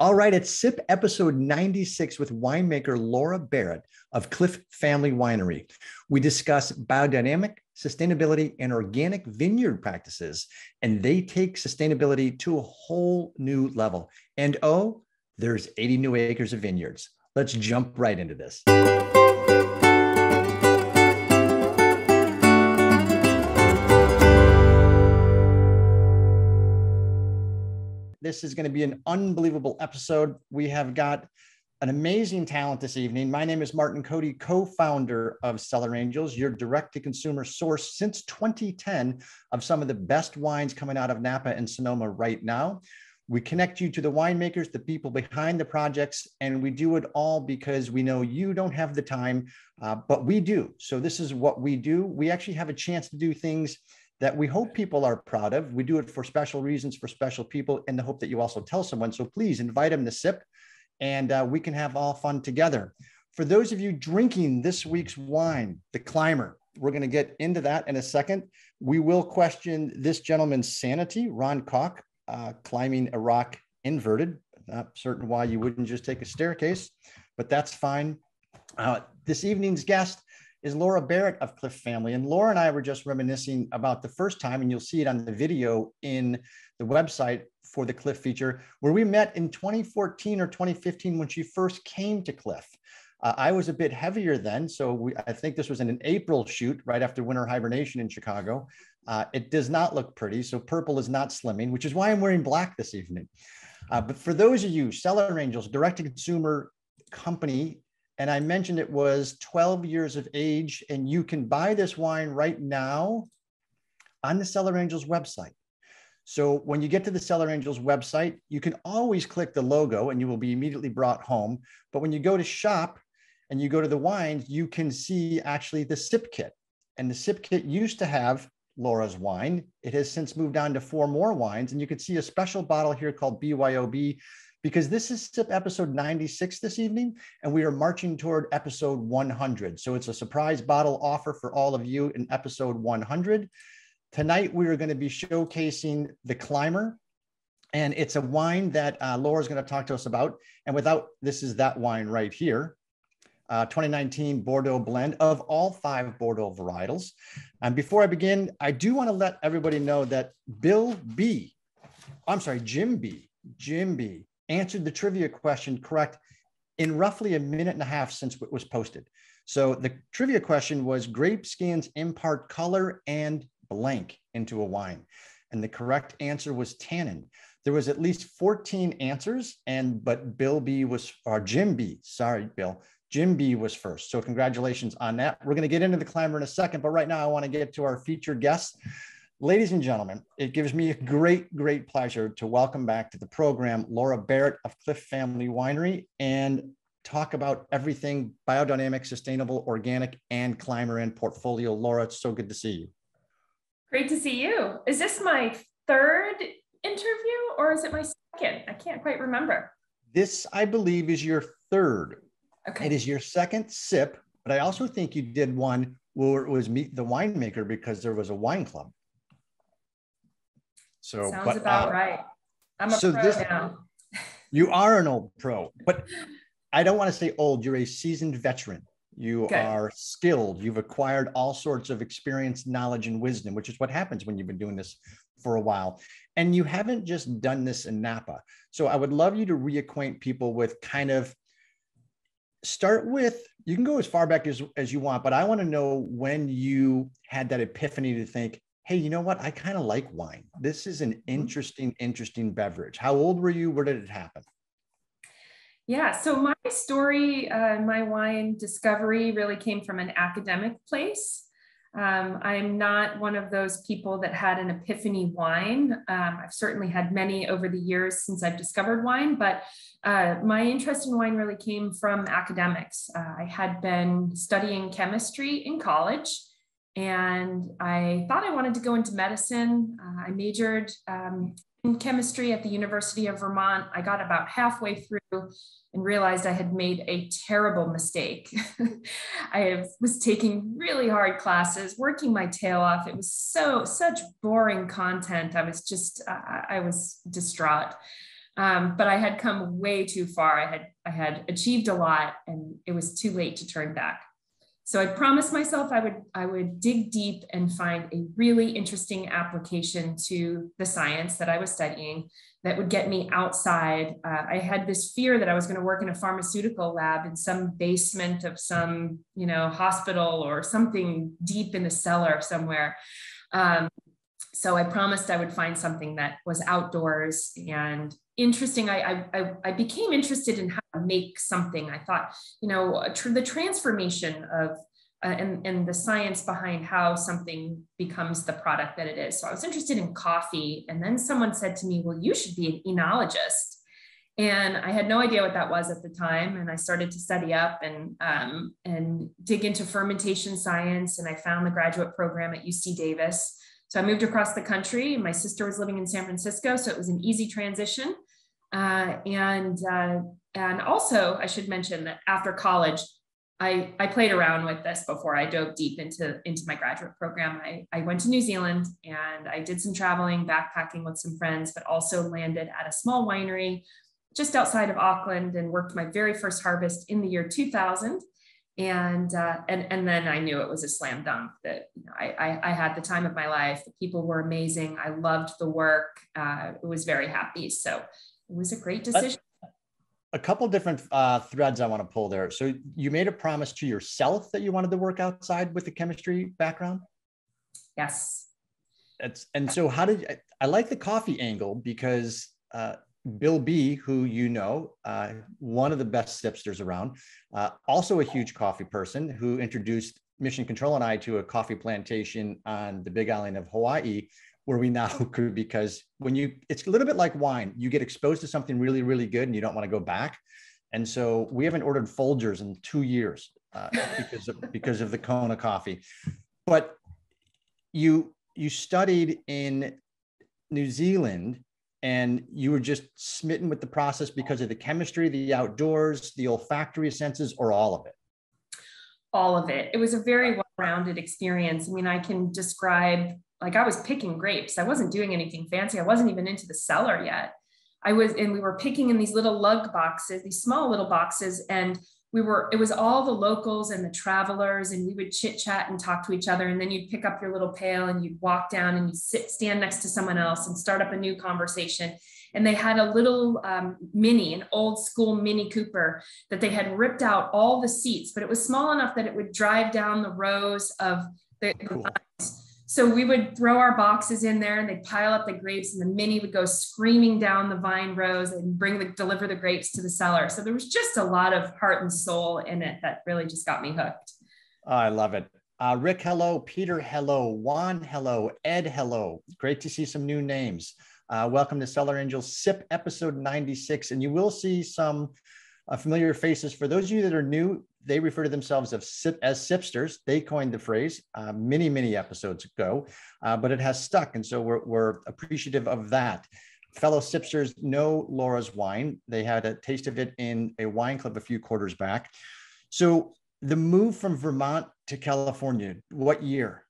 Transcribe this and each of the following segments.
All right, it's SIP episode 96 with winemaker Laura Barrett of Clif Family Winery. We discuss biodynamic, sustainability, and organic vineyard practices, and they take sustainability to a whole new level. And oh, there's 80 new acres of vineyards. Let's jump right into this. This is going to be an unbelievable episode. We have got an amazing talent this evening. My name is Martin Cody, co founder of Cellar Angels, your direct to consumer source since 2010 of some of the best wines coming out of Napa and Sonoma right now. We connect you to the winemakers, the people behind the projects, and we do it all because we know you don't have the time, uh, but we do. So, this is what we do. We actually have a chance to do things that we hope people are proud of. We do it for special reasons, for special people, in the hope that you also tell someone. So please invite them to sip and uh, we can have all fun together. For those of you drinking this week's wine, the Climber, we're going to get into that in a second. We will question this gentleman's sanity, Ron Koch, uh, climbing a rock inverted. Not certain why you wouldn't just take a staircase, but that's fine. Uh, this evening's guest is Laura Barrett of Clif Family. And Laura and I were just reminiscing about the first time, and you'll see it on the video in the website for the Clif feature, where we met in 2014 or 2015 when she first came to Clif. Uh, I was a bit heavier then, so we, I think this was in an April shoot right after winter hibernation in Chicago. Uh, it does not look pretty, so purple is not slimming, which is why I'm wearing black this evening. Uh, but for those of you, Cellar Angels, direct-to-consumer company and I mentioned it was 12 years of age, and you can buy this wine right now on the Cellar Angels website. So when you get to the Cellar Angels website, you can always click the logo and you will be immediately brought home. But when you go to shop and you go to the wines, you can see actually the sip kit. And the sip kit used to have Laura's wine. It has since moved on to four more wines. And you can see a special bottle here called BYOB because this is episode 96 this evening, and we are marching toward episode 100. So it's a surprise bottle offer for all of you in episode 100. Tonight, we are going to be showcasing the Climber, and it's a wine that uh, Laura's going to talk to us about. And without, this is that wine right here. Uh, 2019 Bordeaux blend of all five Bordeaux varietals. And before I begin, I do want to let everybody know that Bill B, I'm sorry, Jim B, Jim B answered the trivia question correct in roughly a minute and a half since it was posted. So the trivia question was grape skins impart color and blank into a wine. And the correct answer was tannin. There was at least 14 answers, and but Bill B was or Jim B, sorry, Bill. Jim B was first. So congratulations on that. We're going to get into the Climber in a second, but right now I want to get to our featured guest. Ladies and gentlemen, it gives me a great, great pleasure to welcome back to the program Laura Barrett of Clif Family Winery and talk about everything biodynamic, sustainable, organic, and climber and portfolio. Laura, it's so good to see you. Great to see you. Is this my third interview or is it my second? I can't quite remember. This, I believe, is your third. Okay. It is your second sip, but I also think you did one where it was meet the winemaker because there was a wine club. So sounds but, about uh, right. I'm a so pro this, now. you are an old pro, but I don't want to say old. You're a seasoned veteran. You are skilled. You've acquired all sorts of experience, knowledge, and wisdom, which is what happens when you've been doing this for a while. And you haven't just done this in Napa. So I would love you to reacquaint people with kind of start with you can go as far back as, as you want, but I want to know when you had that epiphany to think, hey, you know what? I kind of like wine. This is an mm-hmm. interesting, interesting beverage. How old were you? Where did it happen? Yeah, so my story, uh, my wine discovery really came from an academic place. Um, I'm not one of those people that had an epiphany wine. Um, I've certainly had many over the years since I've discovered wine, but uh, my interest in wine really came from academics. Uh, I had been studying chemistry in college and I thought I wanted to go into medicine. Uh, I majored um, in chemistry at the University of Vermont. I got about halfway through and realized I had made a terrible mistake. I was taking really hard classes, working my tail off. It was so such boring content. I was just uh, I was distraught. Um, but I had come way too far. I had I had achieved a lot, and it was too late to turn back. So I promised myself I would I would dig deep and find a really interesting application to the science that I was studying that would get me outside. Uh, I had this fear that I was going to work in a pharmaceutical lab in some basement of some you know hospital or something deep in the cellar somewhere. Um, so I promised I would find something that was outdoors and interesting. I, I, I became interested in how to make something. I thought, you know, tr- the transformation of uh, and, and the science behind how something becomes the product that it is. So I was interested in coffee. And then someone said to me, well, you should be an enologist. And I had no idea what that was at the time. And I started to study up and, um, and dig into fermentation science. And I found the graduate program at UC Davis. So I moved across the country. My sister was living in San Francisco, so it was an easy transition. Uh, and uh, and also, I should mention that after college, I, I played around with this before I dove deep into, into my graduate program. I, I went to New Zealand and I did some traveling, backpacking with some friends, but also landed at a small winery just outside of Auckland and worked my very first harvest in the year 2000 and uh, and and then I knew it was a slam dunk that you know, I, I, I had the time of my life. The people were amazing. I loved the work. Uh, it was very happy. So it was a great decision. A couple different uh, threads I want to pull there. So you made a promise to yourself that you wanted to work outside with the chemistry background. Yes. That's and so how did I, I like the coffee angle because uh, Bill B, who you know, uh, one of the best sipsters around, uh, also a huge coffee person who introduced Mission Control and I to a coffee plantation on the Big Island of Hawaii, where we now could, because when you, it's a little bit like wine, you get exposed to something really, really good and you don't want to go back. And so we haven't ordered Folgers in two years uh, because of, because of the Kona coffee. But you you studied in New Zealand and you were just smitten with the process because of the chemistry, the outdoors, the olfactory senses, or all of it? All of it. It was a very well rounded experience. I mean, I can describe like I was picking grapes. I wasn't doing anything fancy. I wasn't even into the cellar yet. I was, and we were picking in these little lug boxes, these small little boxes, and we were it was all the locals and the travelers and we would chit chat and talk to each other and then you'd pick up your little pail and you'd walk down and you sit stand next to someone else and start up a new conversation and they had a little um, mini an old school mini cooper that they had ripped out all the seats but it was small enough that it would drive down the rows of the, cool. So we would throw our boxes in there and they'd pile up the grapes and the mini would go screaming down the vine rows and bring the deliver the grapes to the cellar. So there was just a lot of heart and soul in it that really just got me hooked. I love it. Uh, Rick, hello. Peter, hello. Juan, hello. Ed, hello. Great to see some new names. Uh, welcome to Cellar Angels SIP episode 96. And you will see some uh, familiar faces. For those of you that are new, they refer to themselves as, sip, as sipsters. They coined the phrase uh, many, many episodes ago, uh, but it has stuck. And so we're, we're appreciative of that. Fellow sipsters know Laura's wine. They had a taste of it in a wine club a few quarters back. So the move from Vermont to California, what year?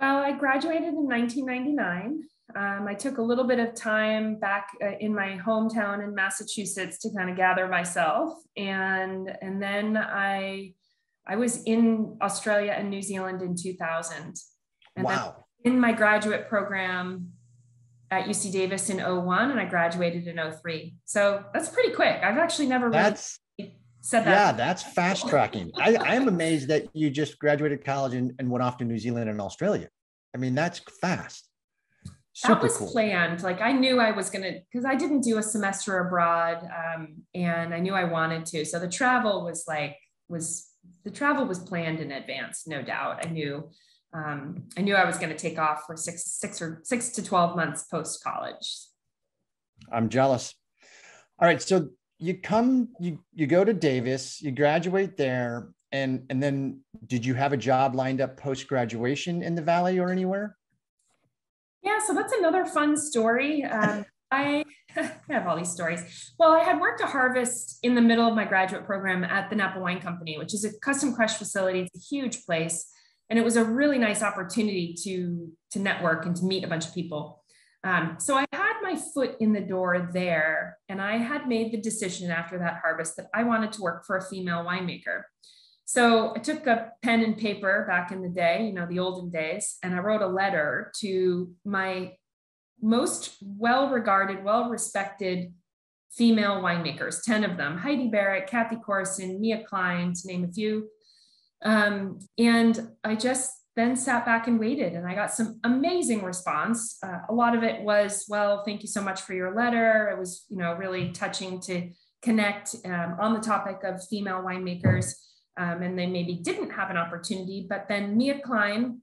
Well, I graduated in 1999. Um, I took a little bit of time back uh, in my hometown in Massachusetts to kind of gather myself, and and then I I was in Australia and New Zealand in 2000. And wow. in my graduate program at UC Davis in 01, and I graduated in 03. So that's pretty quick. I've actually never that's, really said that. Yeah, that's fast tracking. I, I am amazed that you just graduated college and, and went off to New Zealand and Australia. I mean, that's fast. Super that was cool. planned. Like I knew I was gonna because I didn't do a semester abroad, um, and I knew I wanted to. So the travel was like was the travel was planned in advance, no doubt. I knew um, I knew I was going to take off for six six or six to twelve months post college. I'm jealous. All right, so you come, you you go to Davis, you graduate there, and and then did you have a job lined up post graduation in the Valley or anywhere? Yeah, so that's another fun story. Um, I, have all these stories. Well, I had worked a harvest in the middle of my graduate program at the Napa Wine Company, which is a custom crush facility. It's a huge place. And it was a really nice opportunity to, to network and to meet a bunch of people. Um, so I had my foot in the door there, and I had made the decision after that harvest that I wanted to work for a female winemaker. So I took a pen and paper back in the day, you know, the olden days, and I wrote a letter to my most well regarded, well respected female winemakers, 10 of them Heidi Barrett, Cathy Corison, Mia Klein, to name a few. Um, and I just then sat back and waited and i got some amazing response. Uh, a lot of it was well thank you so much for your letter. It was you know really touching to connect um, on the topic of female winemakers um, and they maybe didn't have an opportunity but then mia klein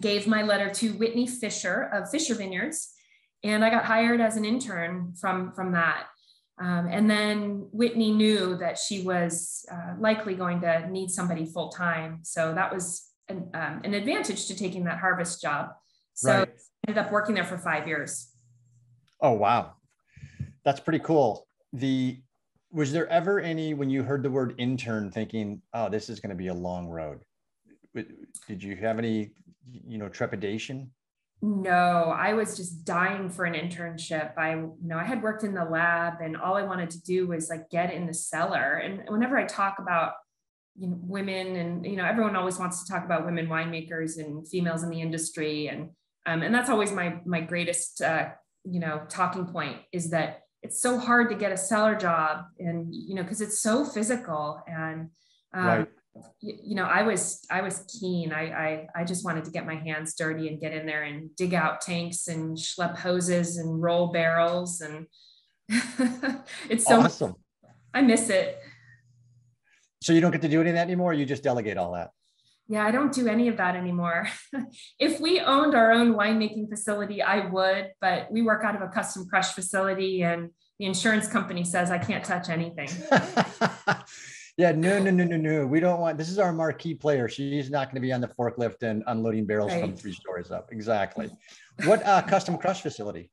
gave my letter to whitney fisher of fisher vineyards and i got hired as an intern from from that um, and then whitney knew that she was uh, likely going to need somebody full time so that was an, um, an advantage to taking that harvest job. So right. I ended up working there for five years. Oh wow, that's pretty cool. The was there ever any when you heard the word intern thinking, oh, this is going to be a long road? Did you have any, you know, trepidation? No, I was just dying for an internship. I, you know, I had worked in the lab and all I wanted to do was like get in the cellar. And whenever I talk about you know, women and you know everyone always wants to talk about women winemakers and females in the industry and um, and that's always my my greatest uh, you know talking point is that it's so hard to get a cellar job and you know because it's so physical and um, right. you, you, know I was I was keen I, I I just wanted to get my hands dirty and get in there and dig out tanks and schlep hoses and roll barrels and it's so awesome I miss it so you don't get to do any of that anymore. you just delegate all that. Yeah, I don't do any of that anymore. if we owned our own winemaking facility, I would, but we work out of a custom crush facility and the insurance company says I can't touch anything. yeah, no, no, no, no, no. We don't want this is our marquee player. She's not going to be on the forklift and unloading barrels right. from three stories up. Exactly. What uh, custom crush facility?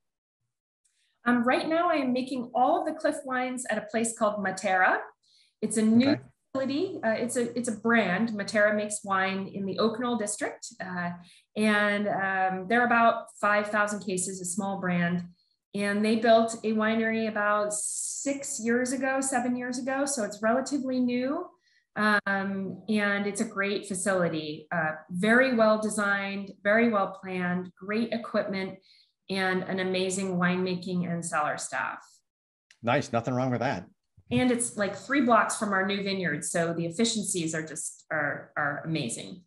Um, right now, I am making all of the Clif wines at a place called Materra. It's a new okay. Uh, it's a it's a brand. Materra makes wine in the Oak Knoll district, uh, and um, they're about five thousand cases, a small brand. And they built a winery about six years ago, seven years ago, so it's relatively new. Um, and it's a great facility, uh, very well designed, very well planned, great equipment, and an amazing winemaking and cellar staff. Nice, nothing wrong with that and it's like three blocks from our new vineyard. So the efficiencies are just are are amazing.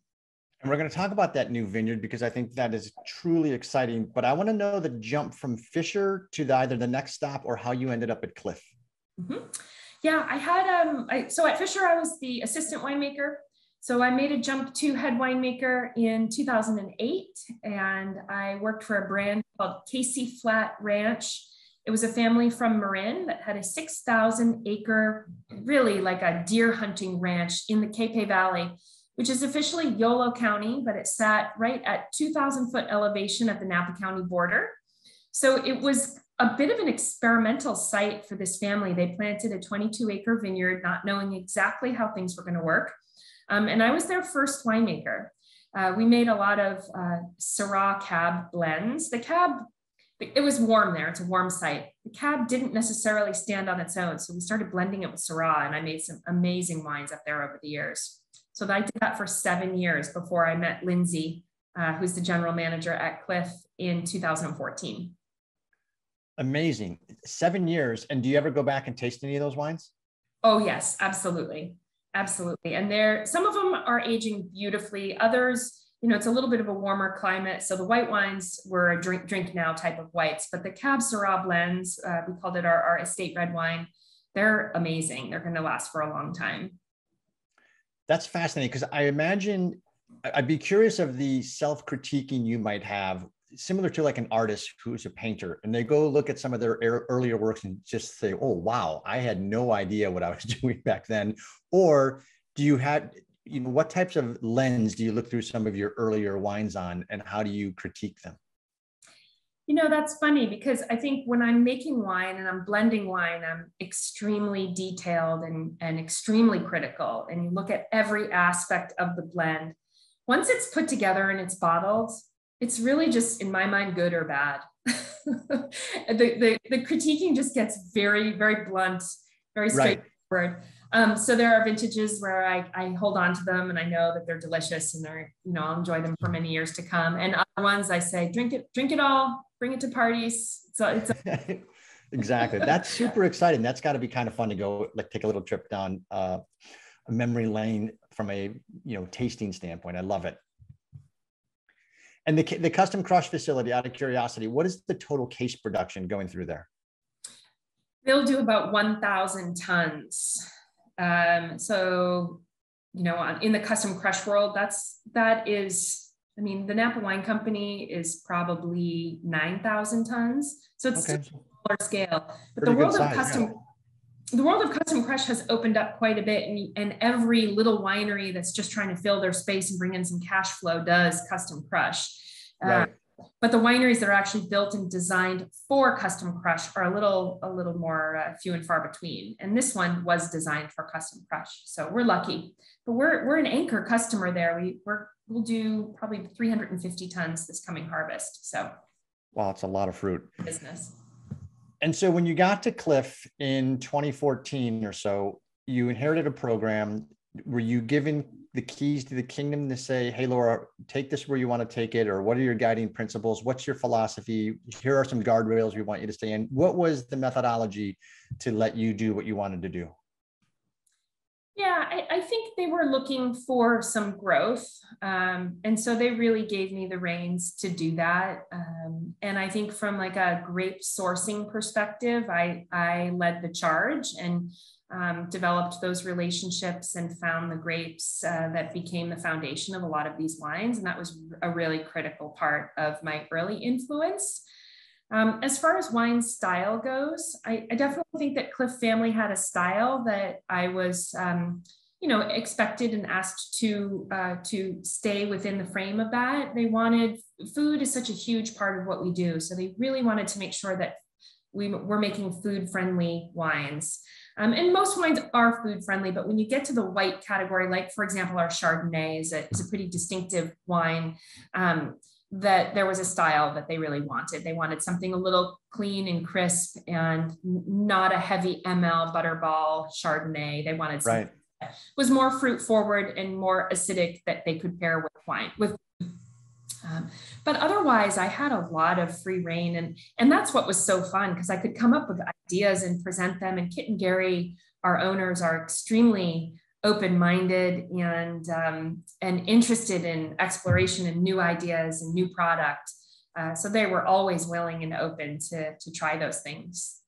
And we're going to talk about that new vineyard because i think that is truly exciting but i want to know the jump from fisher to the, either the next stop or how you ended up at Clif. Mm-hmm. yeah i had um I, so at fisher i was the assistant winemaker. So I made a jump to head winemaker in 2008, and I worked for a brand called Casey Flat Ranch it was a family from Marin that had a 6,000 acre, really like a deer hunting ranch in the Capay Valley, which is officially Yolo County, but it sat right at 2,000 foot elevation at the Napa County border. So it was a bit of an experimental site for this family. They planted a 22 acre vineyard, not knowing exactly how things were going to work. Um, and I was their first winemaker. Uh, we made a lot of uh, Syrah cab blends. The cab it was warm there. It's a warm site. The cab didn't necessarily stand on its own. So we started blending it with Syrah and I made some amazing wines up there over the years. So I did that for seven years before I met Lindsay, uh, who's the general manager at Clif in 2014. Amazing. Seven years. And do you ever go back and taste any of those wines? Oh, yes, absolutely. Absolutely. And there, some of them are aging beautifully. Others, you know, it's a little bit of a warmer climate. So the white wines were a drink drink now type of whites, but the Cab Syrah blends, uh, we called it our, our estate red wine. They're amazing. They're going to last for a long time. That's fascinating because I imagine I'd be curious of the self critiquing you might have, similar to like an artist who's a painter, and they go look at some of their earlier works and just say, "Oh, wow, I had no idea what I was doing back then." Or do you have you know what types of lens do you look through some of your earlier wines on and how do you critique them you know that's funny because i think when i'm making wine and i'm blending wine i'm extremely detailed and, and extremely critical and you look at every aspect of the blend once it's put together and it's bottled it's really just in my mind good or bad the, the, the critiquing just gets very, very blunt, very straightforward. Right. Um, so there are vintages where I, I hold on to them and I know that they're delicious and they're, you know, I'll enjoy them for many years to come. And other ones I say, drink it, drink it all, bring it to parties. So it's a- exactly. That's super exciting. That's got to be kind of fun to go like take a little trip down uh, a memory lane from a you know tasting standpoint. I love it. And the, the custom crush facility, out of curiosity, what is the total case production going through there? They'll do about 1,000 tons. Um, so, you know, in the custom crush world, that's that is, I mean, the Napa Wine Company is probably 9,000 tons. So it's okay. smaller scale. But Pretty the world of custom, yeah the world of custom crush has opened up quite a bit and, and every little winery that's just trying to fill their space and bring in some cash flow does custom crush right. uh, but the wineries that are actually built and designed for custom crush are a little a little more uh, few and far between. And this one was designed for custom crush. So we're lucky. But we're we're an anchor customer there. We we're, we'll do probably 350 tons this coming harvest. So wow it's a lot of fruit. business. And so when you got to Clif in 2014 or so, you inherited a program. Were you given the keys to the kingdom to say, hey, Laura, take this where you want to take it? Or what are your guiding principles? What's your philosophy? Here are some guardrails we want you to stay in. What was the methodology to let you do what you wanted to do? Yeah, I, I, think they were looking for some growth. Um, and so they really gave me the reins to do that. Um, and I think from like a grape sourcing perspective, I, I led the charge and um, developed those relationships and found the grapes uh, that became the foundation of a lot of these wines. And that was a really critical part of my early influence. Um, as far as wine style goes, I, I, definitely think that Clif Family had a style that I was, um, you know, expected and asked to uh, to stay within the frame of that. They wanted food is such a huge part of what we do, so they really wanted to make sure that we were making food friendly wines. Um, and most wines are food friendly, but when you get to the white category, like for example, our Chardonnay is a, is a pretty distinctive wine. Um, that there was a style that they really wanted. They wanted something a little clean and crisp and not a heavy ML butterball Chardonnay. They wanted something right. that was more fruit forward and more acidic that they could pair with wine with. Um, but otherwise, I had a lot of free reign, and and that's what was so fun because I could come up with ideas and present them. And Kit and Gary, our owners, are extremely open-minded and um, and interested in exploration and new ideas and new product. Uh, so they were always willing and open to to try those things.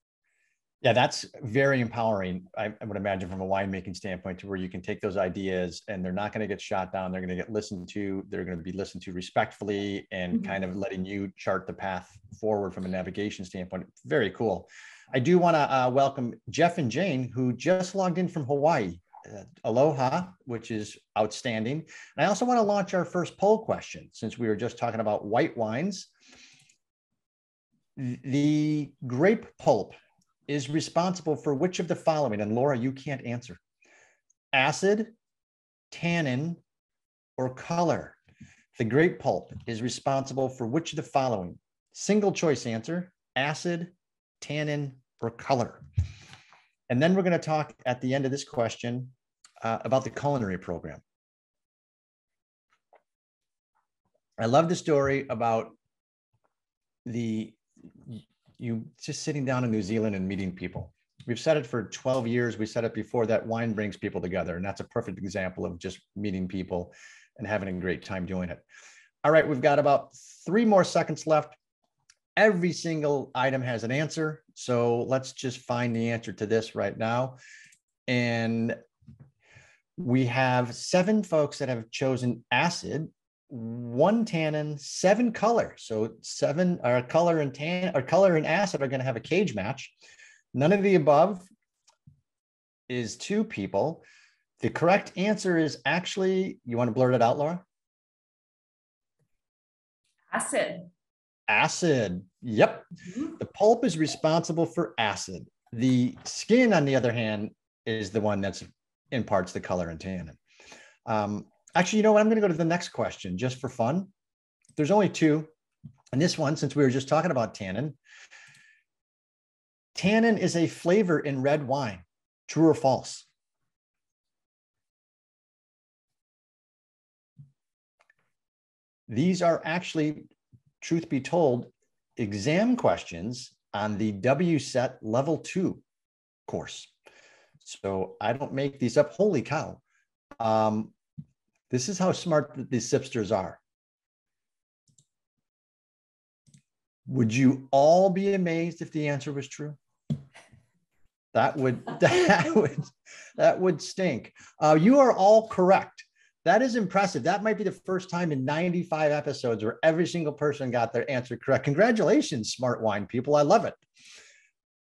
Yeah, that's very empowering. I, I would imagine from a winemaking standpoint, to where you can take those ideas and they're not going to get shot down. They're going to get listened to. They're going to be listened to respectfully and mm-hmm. kind of letting you chart the path forward from a navigation standpoint. Very cool. I do want to uh, welcome Jeff and Jane, who just logged in from Hawaii uh, aloha, which is outstanding. And I also want to launch our first poll question since we were just talking about white wines. The grape pulp is responsible for which of the following? And Laura, you can't answer. Acid, tannin, or color. The grape pulp is responsible for which of the following? Single choice answer, acid, tannin, or color. And then we're going to talk at the end of this question uh, about the culinary program. I love the story about the you just sitting down in New Zealand and meeting people. We've said it for 12 years. We said it before that wine brings people together. And that's a perfect example of just meeting people and having a great time doing it. All right, we've got about three more seconds left. Every single item has an answer. So let's just find the answer to this right now. And we have seven folks that have chosen acid, one tannin, seven color. So seven our color and tan or color and acid are going to have a cage match. None of the above is two people. The correct answer is actually, you want to blurt it out, Laura? Acid. Acid. Yep. Mm-hmm. The pulp is responsible for acid. The skin, on the other hand, is the one that's imparts the color and tannin. Um, actually, you know what? I'm going to go to the next question just for fun. There's only two. And this one, since we were just talking about tannin, tannin is a flavor in red wine. True or false? These are actually, truth be told, exam questions on the WSET level two course. So I don't make these up. Holy cow. Um, this is how smart these sipsters are. Would you all be amazed if the answer was true? That would that would that would stink. Uh, you are all correct. That is impressive. That might be the first time in 95 episodes where every single person got their answer correct. Congratulations, smart wine people. I love it.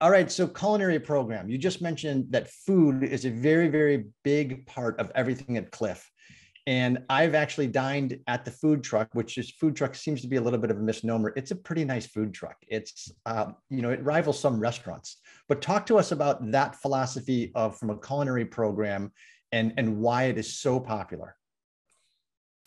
All right. So, culinary program. You just mentioned that food is a very, very big part of everything at Clif. And I've actually dined at the food truck, which is food truck seems to be a little bit of a misnomer. It's a pretty nice food truck. It's, uh, you know, it rivals some restaurants. But talk to us about that philosophy of from a culinary program and, and why it is so popular.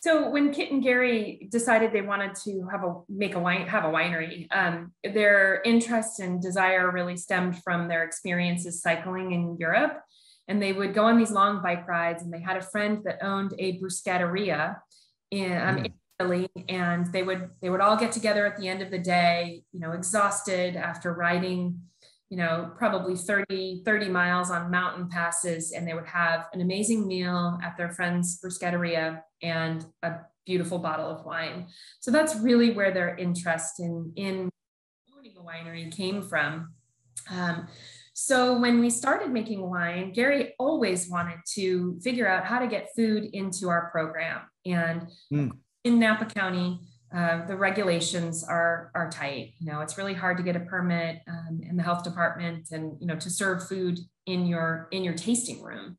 So when Kit and Gary decided they wanted to have a make a wine have a winery, um, their interest and desire really stemmed from their experiences cycling in Europe, and they would go on these long bike rides. And they had a friend that owned a bruschetteria in, um, mm. in Italy, and they would they would all get together at the end of the day, you know, exhausted after riding you know, probably 30, 30 miles on mountain passes, and they would have an amazing meal at their friend's bruschetteria and a beautiful bottle of wine. So that's really where their interest in, in owning a winery came from. Um, so when we started making wine, Gary always wanted to figure out how to get food into our program. And mm. in Napa County, uh, the regulations are are tight. You know, it's really hard to get a permit um, in the health department, and you know, to serve food in your in your tasting room.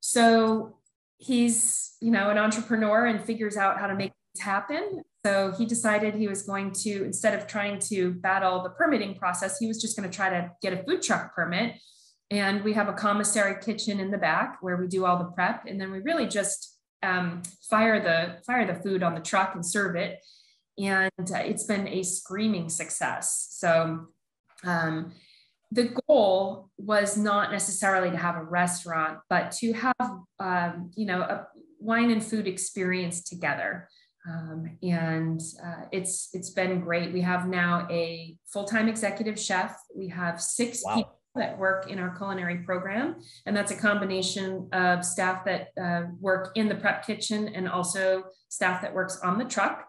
So he's you know an entrepreneur and figures out how to make things happen. So he decided he was going to instead of trying to battle the permitting process, he was just going to try to get a food truck permit. And we have a commissary kitchen in the back where we do all the prep, and then we really just um, fire the fire the food on the truck and serve it. And uh, it's been a screaming success. So um, the goal was not necessarily to have a restaurant but to have um, you know a wine and food experience together um, and uh, it's it's been great we have now a full-time executive chef we have six wow. people that work in our culinary program. And that's a combination of staff that uh, work in the prep kitchen and also staff that works on the truck.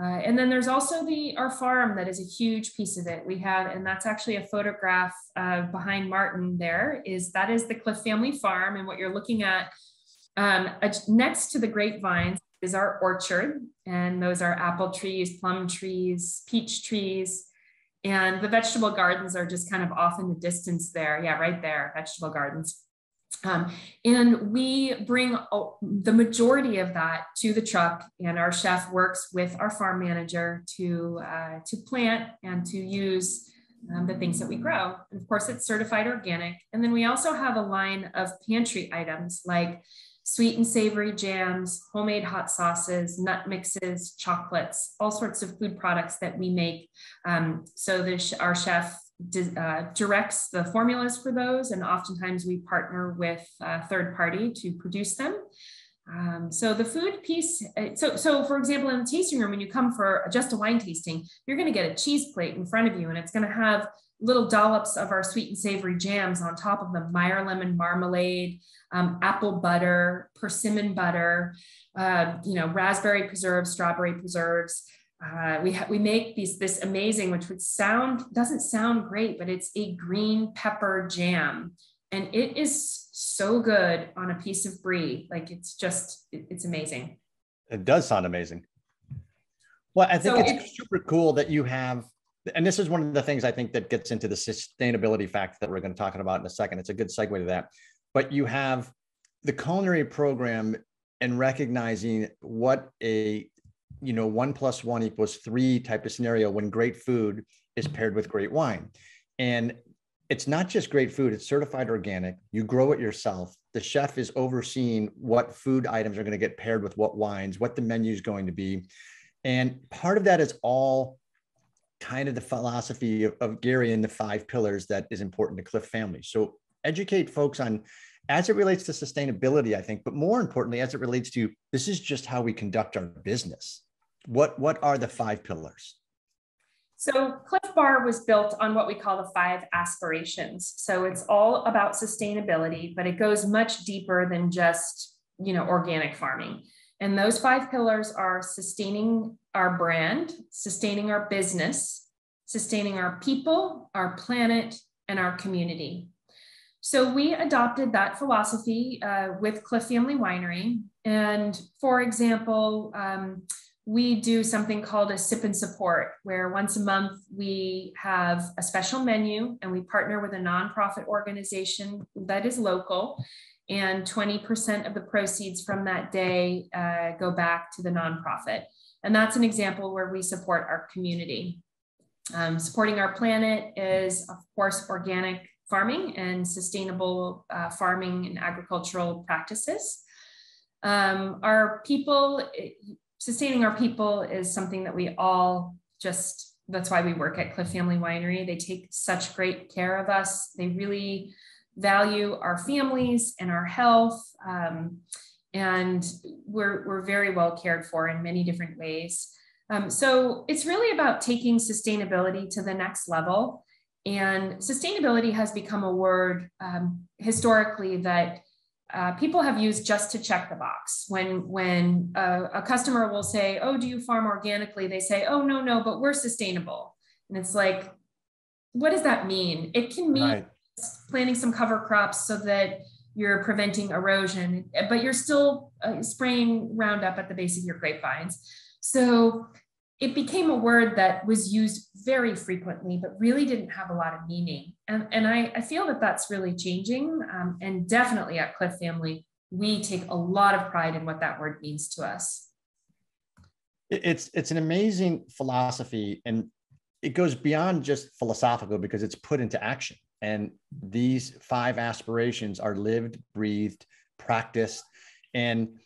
Uh, and then there's also the our farm that is a huge piece of it. We have, and that's actually a photograph uh, behind Martin. There is that is the Clif Family Farm, and what you're looking at um, next to the grapevines is our orchard, and those are apple trees, plum trees, peach trees, and the vegetable gardens are just kind of off in the distance there. Yeah, right there, vegetable gardens. Um, and we bring the majority of that to the truck, and our chef works with our farm manager to uh, to plant and to use um, the things that we grow. And of course, it's certified organic. And then we also have a line of pantry items like sweet and savory jams, homemade hot sauces, nut mixes, chocolates, all sorts of food products that we make. Um, so the, our chef uh, directs the formulas for those, and oftentimes we partner with a third party to produce them. Um, so the food piece, uh, so, so for example, in the tasting room, when you come for just a wine tasting, you're going to get a cheese plate in front of you and it's going to have little dollops of our sweet and savory jams on top of them, Meyer lemon marmalade, um, apple butter, persimmon butter, uh, you know, raspberry preserves, strawberry preserves. Uh, we, ha- we make these this amazing, which would sound doesn't sound great, but it's a green pepper jam, and it is so good on a piece of brie. Like it's just it, it's amazing. It does sound amazing. Well, I think so it's super cool that you have, and this is one of the things I think that gets into the sustainability fact that we're going to talk about in a second. It's a good segue to that. But you have the culinary program and recognizing what a you know one plus one equals three type of scenario when great food is paired with great wine. And it's not just great food it's certified organic. You grow it yourself. The chef is overseeing what food items are going to get paired with what wines what the menu is going to be. And part of that is all kind of the philosophy of, of Gary and the five pillars that is important to Clif family. So educate folks on as it relates to sustainability, I think, but more importantly, as it relates to this is just how we conduct our business. What what are the five pillars? So Clif Bar was built on what we call the five aspirations. So it's all about sustainability, but it goes much deeper than just, you know, organic farming. And those five pillars are sustaining our brand, sustaining our business, sustaining our people, our planet, and our community. So we adopted that philosophy uh, with Clif Family Winery. And for example, um, we do something called a sip and support, where once a month we have a special menu and we partner with a nonprofit organization that is local. And 20% of the proceeds from that day uh, go back to the nonprofit. And that's an example where we support our community. Um, supporting our planet is, of course, organic farming and sustainable uh, farming and agricultural practices. Um, our people, sustaining our people is something that we all just that's why we work at Clif family winery they take such great care of us they really value our families and our health um, and we're, we're very well cared for in many different ways um, so it's really about taking sustainability to the next level and sustainability has become a word um, historically that uh, people have used just to check the box. When when a, a, customer will say, "Oh, do you farm organically?" They say, "Oh, no, no, but we're sustainable." And it's like, what does that mean? It can mean right. Planting some cover crops so that you're preventing erosion, but you're still uh, spraying Roundup at the base of your grapevines. So it became a word that was used very frequently, but really didn't have a lot of meaning. And, and I, I feel that that's really changing. Um, and definitely at Clif Family, we take a lot of pride in what that word means to us. It's, it's an amazing philosophy and it goes beyond just philosophical because it's put into action. And these five aspirations are lived, breathed, practiced. And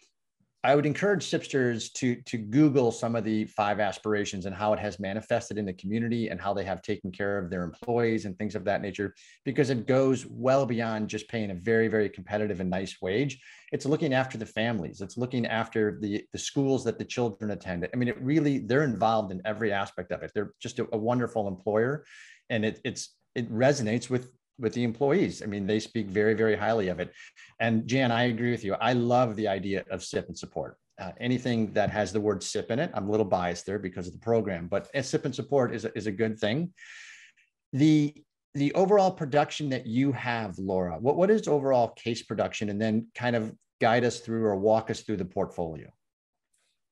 I would encourage Sipsters to to Google some of the five aspirations and how it has manifested in the community and how they have taken care of their employees and things of that nature, because it goes well beyond just paying a very very competitive and nice wage. It's looking after the families. It's looking after the the schools that the children attend. I mean, it really they're involved in every aspect of it. They're just a, a wonderful employer, and it, it's it resonates with with the employees. I mean, they speak very, very highly of it. And Jan, I agree with you. I love the idea of SIP and support. Uh, anything that has the word SIP in it, I'm a little biased there because of the program, but SIP and support is a, is a good thing. The the overall production that you have, Laura, what, what is overall case production? And then kind of guide us through or walk us through the portfolio.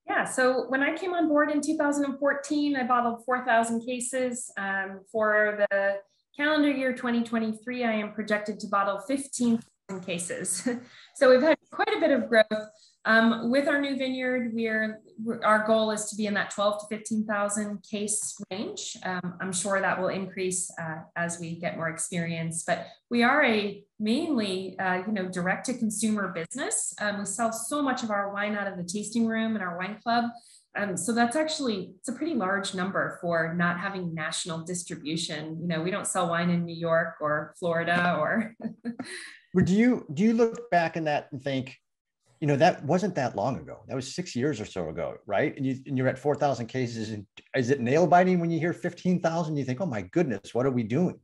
Yeah, so when I came on board in 2014, I bottled 4,000 cases um, for the calendar year 2023, I am projected to bottle 15,000 cases. so we've had quite a bit of growth. Um, with our new vineyard, we're, our goal is to be in that 12 to 15,000 case range. Um, I'm sure that will increase uh, as we get more experience, but we are a mainly, uh, you know, direct to consumer business. Um, we sell so much of our wine out of the tasting room and our wine club. Um, so that's actually it's a pretty large number for not having national distribution. You know, we don't sell wine in New York or Florida or. do you do you look back in that and think, you know, that wasn't that long ago. That was six years or so ago, right? And you and you're at four thousand cases. And is it nail biting when you hear fifteen thousand? You think, oh my goodness, what are we doing?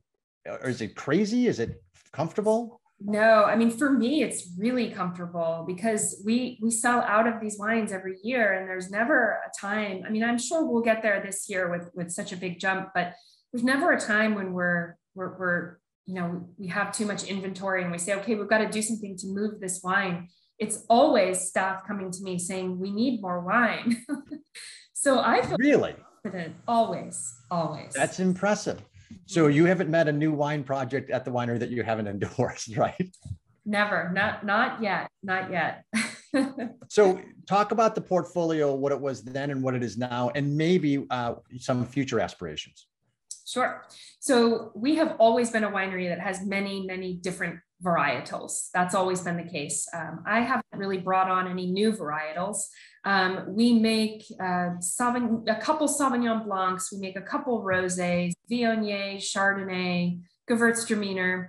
Or is it crazy? Is it comfortable? No, I mean for me it's really comfortable because we we sell out of these wines every year and there's never a time. I mean, I'm sure we'll get there this year with with such a big jump, but there's never a time when we're we're, we're you know we have too much inventory and we say okay we've got to do something to move this wine it's always staff coming to me saying we need more wine so i feel really confident always always that's impressive so you haven't met a new wine project at the winery that you haven't endorsed, right? Never, not not yet, not yet. so talk about the portfolio, what it was then and what it is now, and maybe uh, some future aspirations. Sure. So we have always been a winery that has many, many different varietals. That's always been the case. Um, I haven't really brought on any new varietals. Um, we make uh, Sauvignon, a couple Sauvignon Blancs, we make a couple Rosés, Viognier, Chardonnay, Gewürztraminer.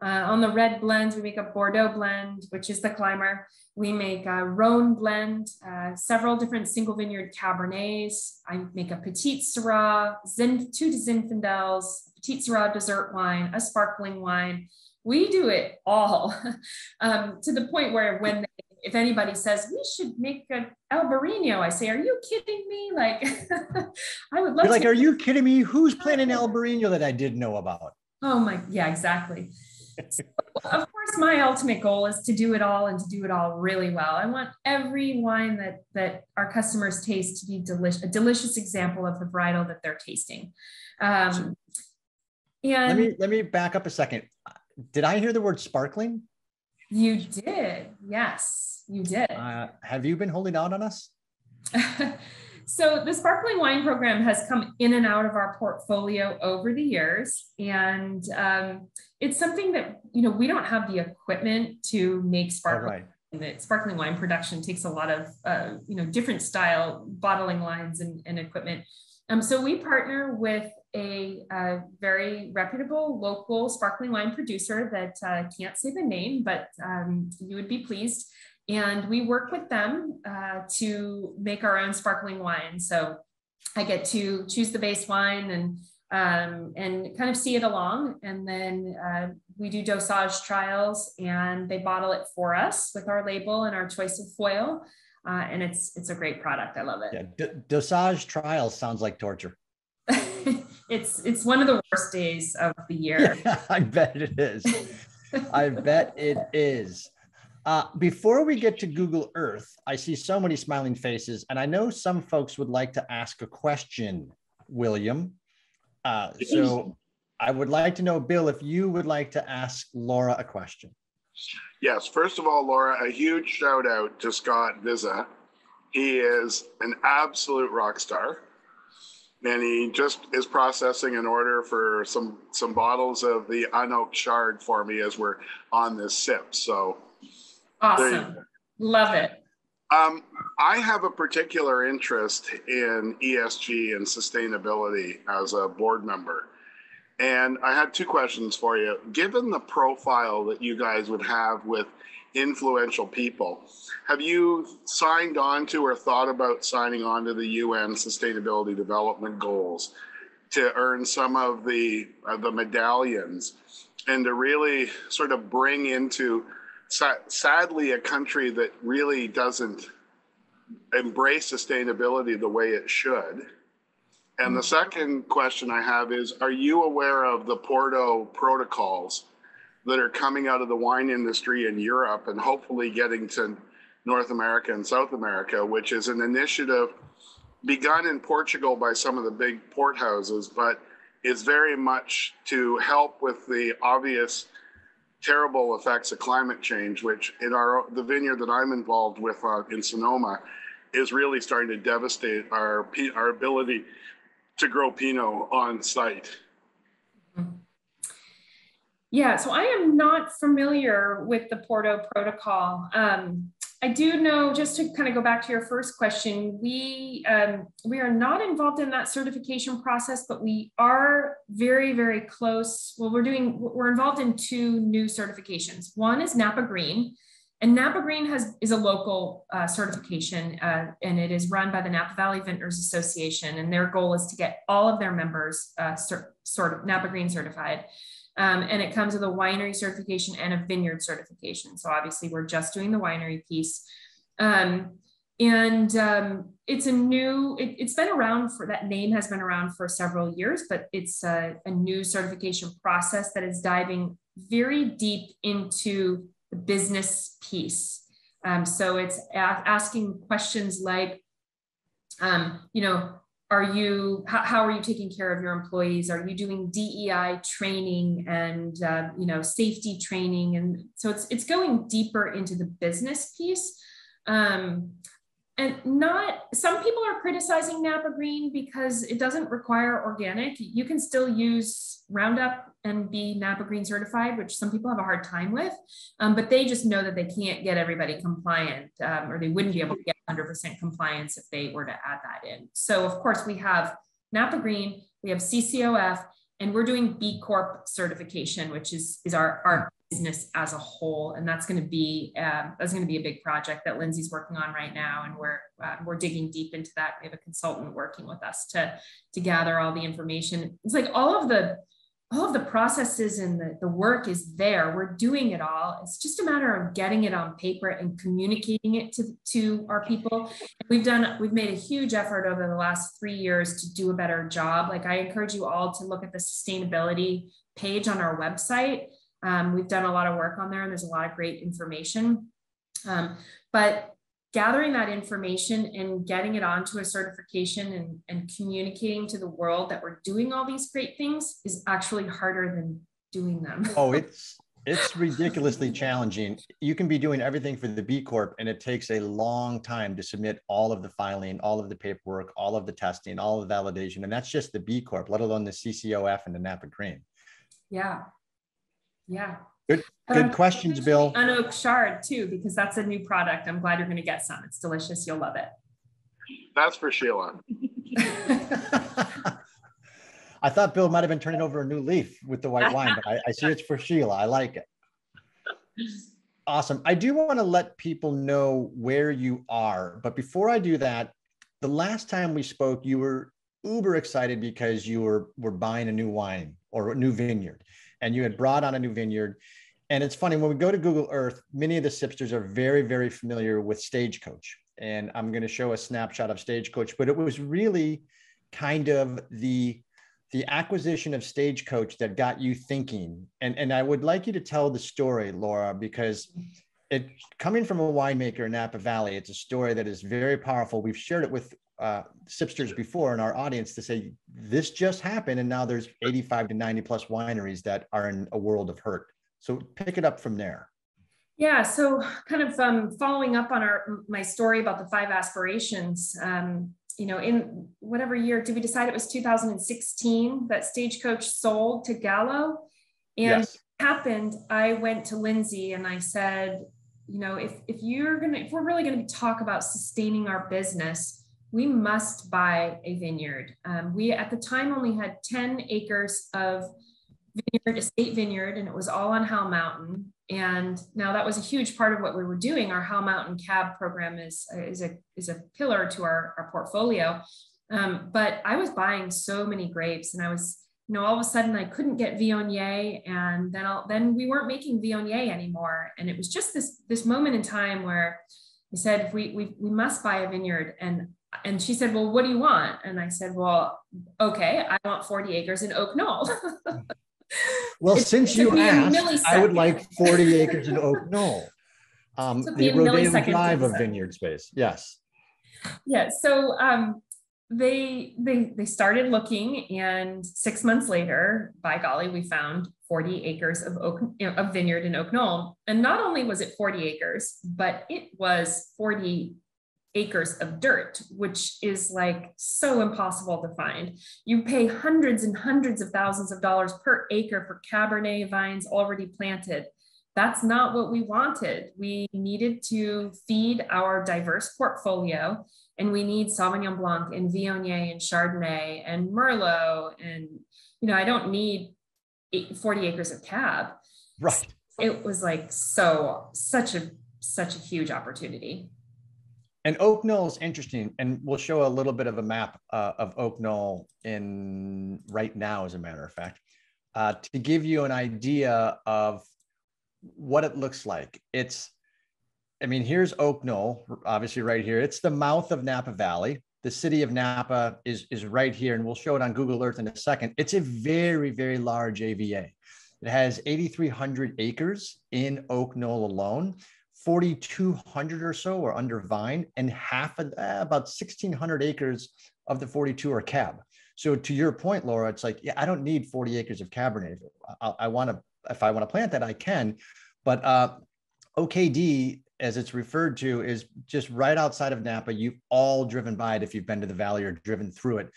Uh, on the red blends, we make a Bordeaux blend, which is the climber. We make a Rhone blend, uh, several different single vineyard Cabernets. I make a Petite Syrah, Zin, two Zinfandels, Petite Syrah dessert wine, a sparkling wine. We do it all um, to the point where when they, if anybody says we should make an Albarino, I say, "Are you kidding me?" Like, I would love. You're like, are you kidding me? Who's planning Albarino that I didn't know about? Oh my, yeah, exactly. So, of course, my ultimate goal is to do it all and to do it all really well. I want every wine that that our customers taste to be delicious, a delicious example of the varietal that they're tasting. Um, and let me let me back up a second. Did I hear the word sparkling? You did. Yes, you did. Uh, have you been holding out on us? So the sparkling wine program has come in and out of our portfolio over the years, and um, it's something that you know we don't have the equipment to make sparkling. Right. sparkling wine production takes a lot of uh, you know different style bottling lines and, and equipment. Um, so we partner with a, a, very reputable local sparkling wine producer that uh, can't say the name, but um, you would be pleased and we work with them uh, to make our own sparkling wine. So I get to choose the base wine and um, and kind of see it along, and then uh, we do dosage trials, and they bottle it for us with our label and our choice of foil, uh, and it's it's a great product. I love it. Yeah, D- dosage trials sounds like torture. it's it's one of the worst days of the year. Yeah, I bet it is. I bet it is. Uh, before we get to Google Earth, I see so many smiling faces, and I know some folks would like to ask a question, William. Uh, so I would like to know, Bill, if you would like to ask Laura a question. Yes. First of all, Laura, a huge shout out to Scott Vizza. He is an absolute rock star. And he just is processing an order for some some bottles of the unoaked Chard for me as we're on this sip. So Awesome. Love it. Um, I have a particular interest in ESG and sustainability as a board member. And I had two questions for you. Given the profile that you guys would have with influential people, have you signed on to or thought about signing on to the UN Sustainability Development Goals to earn some of the uh, the medallions and to really sort of bring into sadly a country that really doesn't embrace sustainability the way it should. And the second question I have is Are you aware of the Porto protocols that are coming out of the wine industry in Europe and hopefully getting to North America and South America, which is an initiative begun in Portugal by some of the big port houses, but is very much to help with the obvious terrible effects of climate change, which in our the vineyard that I'm involved with uh, in Sonoma, is really starting to devastate our our ability to grow Pinot on site. Yeah, so I am not familiar with the Porto protocol. Um, I do know, just to kind of go back to your first question, we um, we are not involved in that certification process, but we are very, very close. Well, we're doing we're involved in two new certifications. One is Napa Green, and Napa Green has is a local uh, certification, uh, and it is run by the Napa Valley Vintners Association, and their goal is to get all of their members uh, cert, sort of Napa Green certified. Um, and it comes with a winery certification and a vineyard certification. So obviously we're just doing the winery piece. Um, and um, it's a new, it, has been around for, that name has been around for several years, but it's a, a new certification process that is diving very deep into the business piece. Um, so it's a- asking questions like, um, you know, are you how, how, are you taking care of your employees? Are you doing dei training and uh, you know safety training? And so it's it's going deeper into the business piece. Um, and not some people are criticizing Napa Green because it doesn't require organic. You can still use Roundup and be Napa Green certified, which some people have a hard time with, um, but they just know that they can't get everybody compliant, um, or they wouldn't be able to get 100% compliance if they were to add that in. So of course we have Napa Green, we have CCOF, and we're doing B Corp certification, which is is our our business as a whole, and that's going to be um, that's going to be a big project that Lindsay's working on right now, and we're uh, we're digging deep into that. We have a consultant working with us to to gather all the information. It's like all of the all of the processes and the, the work is there. We're doing it all. It's just a matter of getting it on paper and communicating it to, to our people. And we've done, we've made a huge effort over the last three years to do a better job. Like I encourage you all to look at the sustainability page on our website. Um, we've done a lot of work on there and there's a lot of great information. Um, but gathering that information and getting it onto a certification and, and communicating to the world that we're doing all these great things is actually harder than doing them. oh, it's it's ridiculously challenging. You can be doing everything for the B Corp, and it takes a long time to submit all of the filing, all of the paperwork, all of the testing, all of the validation. And that's just the B Corp, let alone the CCOF and the Napa Green. Yeah. Yeah. Good, good um, questions, Bill. An oak shard too, because that's a new product. I'm glad you're going to get some. It's delicious. You'll love it. That's for Sheila. I thought Bill might have been turning over a new leaf with the white wine, but I, I see it's for Sheila. I like it. Awesome. I do want to let people know where you are, but before I do that, the last time we spoke, you were uber excited because you were were buying a new wine or a new vineyard and you had brought on a new vineyard. And it's funny when we go to Google Earth, many of the sipsters are very, very familiar with Stagecoach. And I'm going to show a snapshot of Stagecoach, but it was really kind of the the acquisition of Stagecoach that got you thinking. And, and I would like you to tell the story, Laura, because it coming from a winemaker in Napa Valley, it's a story that is very powerful. We've shared it with uh, sipsters before in our audience to say this just happened and now there's 85 to 90 plus wineries that are in a world of hurt so pick it up from there yeah so kind of um, following up on our my story about the five aspirations um, you know in whatever year did we decide it was 2016 that stagecoach sold to gallo and yes. happened i went to lindsay and i said you know if if you're gonna if we're really gonna talk about sustaining our business we must buy a vineyard. Um, we at the time only had 10 acres of vineyard, estate vineyard, and it was all on Howell Mountain. And now that was a huge part of what we were doing. Our Howell Mountain cab program is, is, a, is a pillar to our, our portfolio. Um, but I was buying so many grapes and I was, you know, all of a sudden I couldn't get Viognier and then I'll, then we weren't making Viognier anymore. And it was just this, this moment in time where I said, we, we, we must buy a vineyard. And and she said, Well, what do you want? And I said, Well, okay, I want 40 acres in Oak Knoll. well, it's, since you asked, I would like 40 acres in Oak Knoll. Um, the Rodeo Drive of vineyard space. Yes. Yeah. So um, they they they started looking, and six months later, by golly, we found 40 acres of oak of vineyard in Oak Knoll. And not only was it 40 acres, but it was 40 acres of dirt, which is like so impossible to find. You pay hundreds and hundreds of thousands of dollars per acre for Cabernet vines already planted. That's not what we wanted. We needed to feed our diverse portfolio, and we need Sauvignon Blanc and Viognier and Chardonnay and Merlot. And, you know, I don't need 40 acres of cab. Right. It was like so, such a, such a huge opportunity. And Oak Knoll is interesting, and we'll show a little bit of a map uh, of Oak Knoll in right now, as a matter of fact, uh, to give you an idea of what it looks like. It's, I mean, here's Oak Knoll, obviously right here. It's the mouth of Napa Valley. The city of Napa is is right here, and we'll show it on Google Earth in a second. It's a very, very large AVA. It has 8,300 acres in Oak Knoll alone. 4,200 or so are under vine, and half of uh, about 1,600 acres of the 42 are cab. So to your point, Laura, it's like, yeah, I don't need 40 acres of Cabernet. I, I want to, if I want to plant that, I can. But uh, OKD as it's referred to, is just right outside of Napa. You've all driven by it if you've been to the valley or driven through it.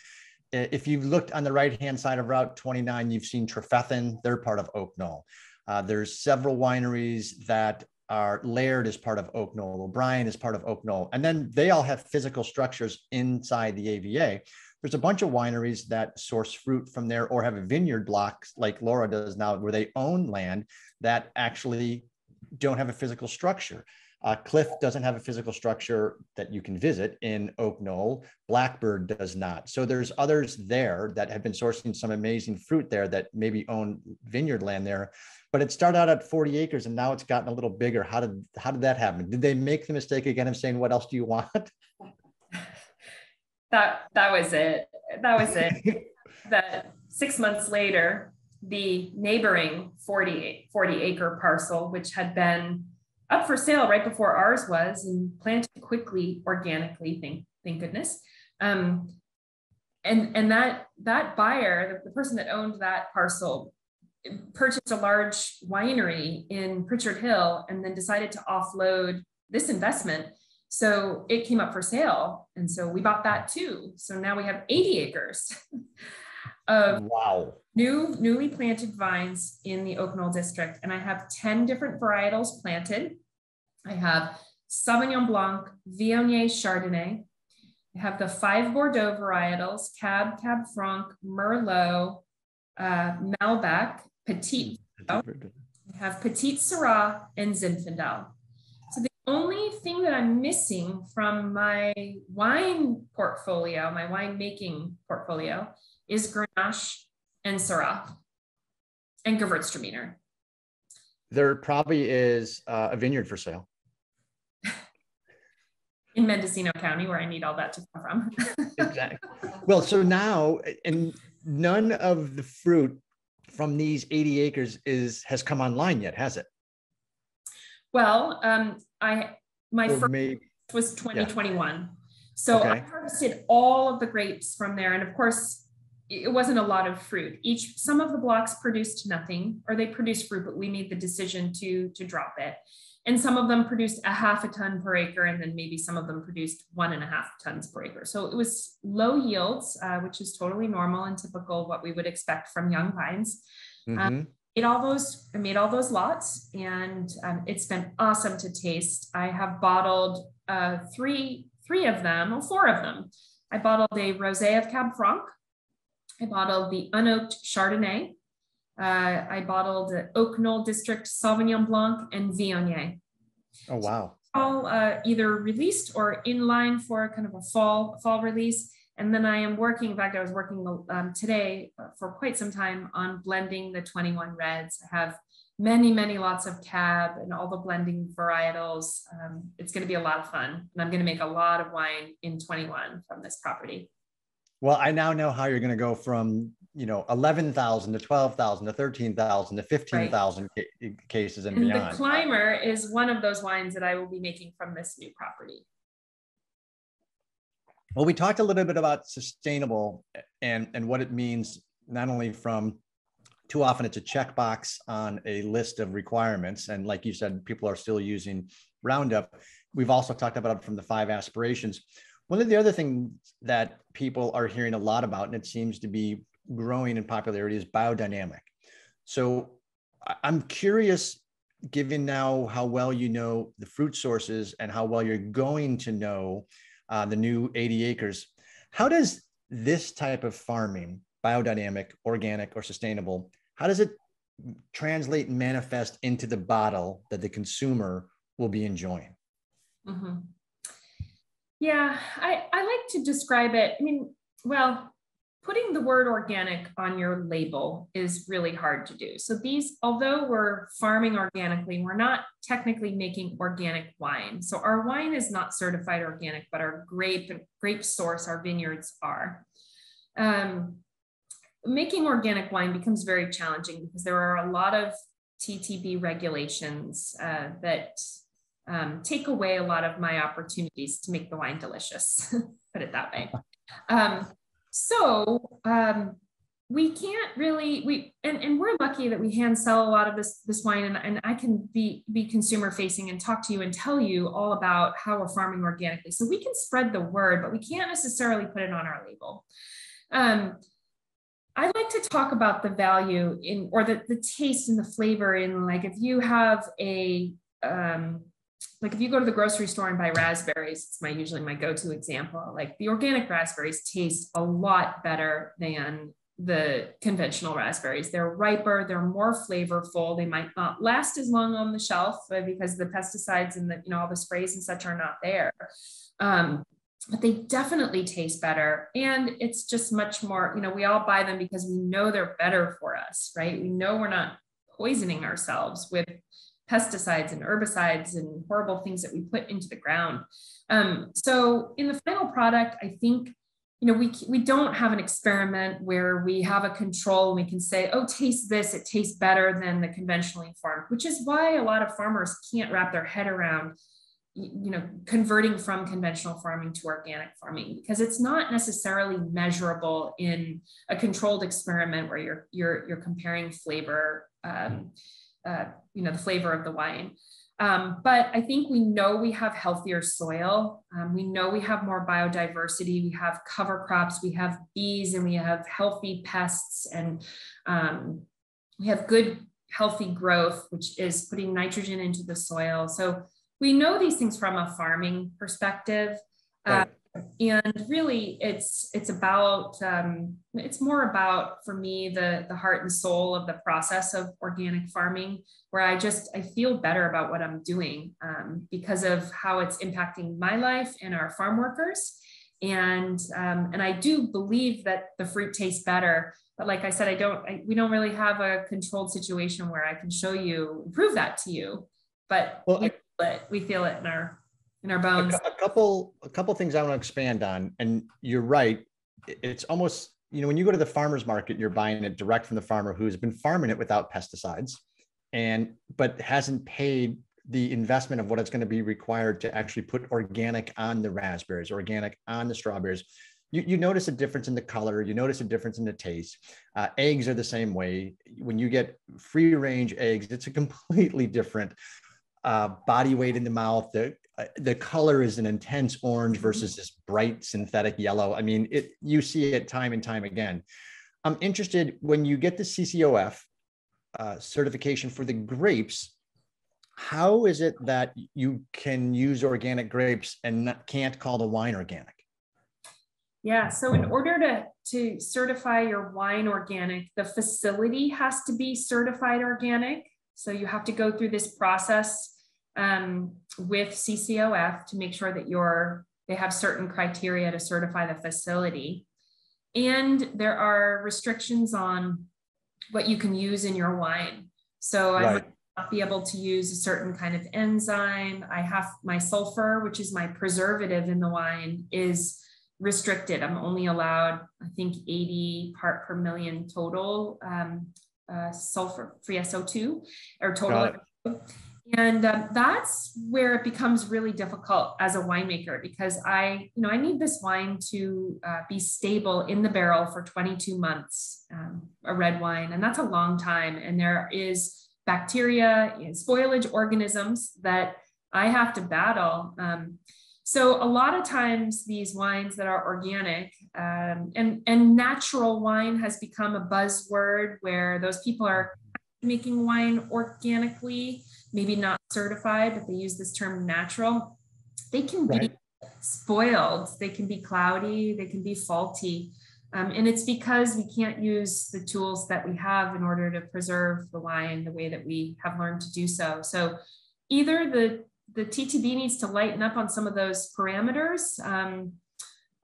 If you've looked on the right hand side of Route 29, you've seen Trefethen. They're part of Oak Knoll. Uh, there's several wineries that are Laird as part of Oak Knoll, O'Brien is part of Oak Knoll, and then they all have physical structures inside the AVA. There's a bunch of wineries that source fruit from there or have a vineyard block like Laura does now, where they own land that actually don't have a physical structure. Uh, Clif doesn't have a physical structure that you can visit in Oak Knoll. Blackbird does not. So there's others there that have been sourcing some amazing fruit there that maybe own vineyard land there. But it started out at 40 acres and now it's gotten a little bigger. How did how did that happen? Did they make the mistake again of saying, "What else do you want"? That that was it. That was it. that six months later, the neighboring 40, 40 acre parcel, which had been up for sale right before ours was and planted quickly organically thank thank goodness um, and and that that buyer the, the person that owned that parcel purchased a large winery in Pritchard Hill and then decided to offload this investment so it came up for sale and so we bought that too so now we have 80 acres of wow new newly planted vines in the Oak Knoll district. And I have 10 different varietals planted. I have Sauvignon Blanc, Viognier Chardonnay. I have the five Bordeaux varietals, Cab, Cab Franc, Merlot, uh, Malbec, Petit. I have Petit Syrah and Zinfandel. So the only thing that I'm missing from my wine portfolio, my wine making portfolio, is Grenache and Syrah and Gewürztraminer. There probably is uh, a vineyard for sale. In Mendocino County, where I need all that to come from. exactly. Well, so now, and none of the fruit from these 80 acres is has come online yet, has it? Well, um, I my or first maybe, was 2021. Yeah. So okay. I harvested all of the grapes from there. And of course, it wasn't a lot of fruit. Each some of the blocks produced nothing, or they produced fruit, but we made the decision to to drop it. And some of them produced a half a ton per acre, and then maybe some of them produced one and a half tons per acre. So it was low yields, uh, which is totally normal and typical what we would expect from young vines. Um, mm-hmm. Um, made all those, I made all those lots, and um, it's been awesome to taste. I have bottled uh, three three of them, or four of them. I bottled a rosé of Cab Franc, I bottled the unoaked Chardonnay. Uh, I bottled Oak Knoll District Sauvignon Blanc and Viognier. Oh, wow. All uh, either released or in line for kind of a fall, fall release. And then I am working, in fact, I was working um, today for quite some time on blending the 21 reds. I have many, many lots of cab and all the blending varietals. Um, it's going to be a lot of fun. And I'm going to make a lot of wine in 21 from this property. Well, I now know how you're going to go from you know 11,000 to 12,000 to 13,000 to 15,000 right. ca- eh, cases and, and beyond. The Climber is one of those wines that I will be making from this new property. Well, we talked a little bit about sustainable eh, and and what it means not only from too often it's a checkbox on a list of requirements and like you said people are still using Roundup. We've also talked about it from the five aspirations one of the other things that people are hearing a lot about, and it seems to be growing in popularity, is biodynamic. So I'm curious, given now how well you know the fruit sources and how well you're going to know uh, the new 80 acres, how does this type of farming, biodynamic, organic, or sustainable, how does it translate and manifest into the bottle that the consumer will be enjoying? Mm-hmm. Yeah, I, I like to describe it. I mean, well, putting the word organic on your label is really hard to do. So these, although we're farming organically, we're not technically making organic wine. So our wine is not certified organic, but our grape grape source, our vineyards are. Um, making organic wine becomes very challenging because there are a lot of TTB regulations uh, that um, take away a lot of my opportunities to make the wine delicious, put it that way. Um, so um, we can't really we and, and we're lucky that we hand sell a lot of this this wine and, and i can be be consumer facing and talk to you and tell you all about how we're farming organically so we can spread the word but we can't necessarily put it on our label um, i like to talk about the value in or the, the taste and the flavor in like if you have a um, like if you go to the grocery store and buy raspberries it's my usually my go-to example like the organic raspberries taste a lot better than the conventional raspberries. They're riper, they're more flavorful. They might not last as long on the shelf because the pesticides and the, you know, all the sprays and such are not there. Um, but they definitely taste better. And it's just much more, you know, we all buy them because we know they're better for us, right? We know we're not poisoning ourselves with pesticides and herbicides and horrible things that we put into the ground. Um, so in the final product, I think you know, we, we don't have an experiment where we have a control and we can say, oh, taste this, it tastes better than the conventionally farmed, which is why a lot of farmers can't wrap their head around, you know, converting from conventional farming to organic farming because it's not necessarily measurable in a controlled experiment where you're, you're, you're comparing flavor, um, uh, you know, the flavor of the wine. Um, but I think we know we have healthier soil. Um, we know we have more biodiversity. We have cover crops, we have bees, and we have healthy pests, and um, we have good, healthy growth, which is putting nitrogen into the soil. So we know these things from a farming perspective. Right. Uh, and really it's it's about um, it's more about for me the the heart and soul of the process of organic farming where i just i feel better about what i'm doing um, because of how it's impacting my life and our farm workers. And um, and i do believe that the fruit tastes better but like i said i don't I, we don't really have a controlled situation where i can show you prove that to you but well, we, feel it, we feel it in our in our bones. A, a couple, a couple things I want to expand on, and you're right. It's almost you know when you go to the farmers market, you're buying it direct from the farmer who's been farming it without pesticides, and but hasn't paid the investment of what it's going to be required to actually put organic on the raspberries, organic on the strawberries. You, you notice a difference in the color. You notice a difference in the taste. Uh, eggs are the same way. When you get free range eggs, it's a completely different uh, body weight in the mouth. The uh, the color is an intense orange versus this bright synthetic yellow. I mean, it you see it time and time again. I'm interested when you get the CCOF uh, certification for the grapes. How is it that you can use organic grapes and not, can't call the wine organic? Yeah, so in order to, to certify your wine organic, the facility has to be certified organic. So you have to go through this process um, with CCOF to make sure that you're they have certain criteria to certify the facility. And there are restrictions on what you can use in your wine. So right. I might not be able to use a certain kind of enzyme. I have my sulfur, which is my preservative in the wine, is restricted. I'm only allowed, I think, 80 part per million total um, uh, sulfur free SO2 or total. And um, that's where it becomes really difficult as a winemaker because I, you know, I need this wine to uh, be stable in the barrel for 22 months, um, a red wine, and that's a long time. And there is bacteria and spoilage organisms that I have to battle. Um, so a lot of times these wines that are organic um, and and natural wine has become a buzzword where those people are making wine organically maybe not certified, but they use this term natural, they can be right. spoiled, they can be cloudy, they can be faulty. Um, and it's because we can't use the tools that we have in order to preserve the wine the way that we have learned to do so. So either the, the TTB needs to lighten up on some of those parameters, um,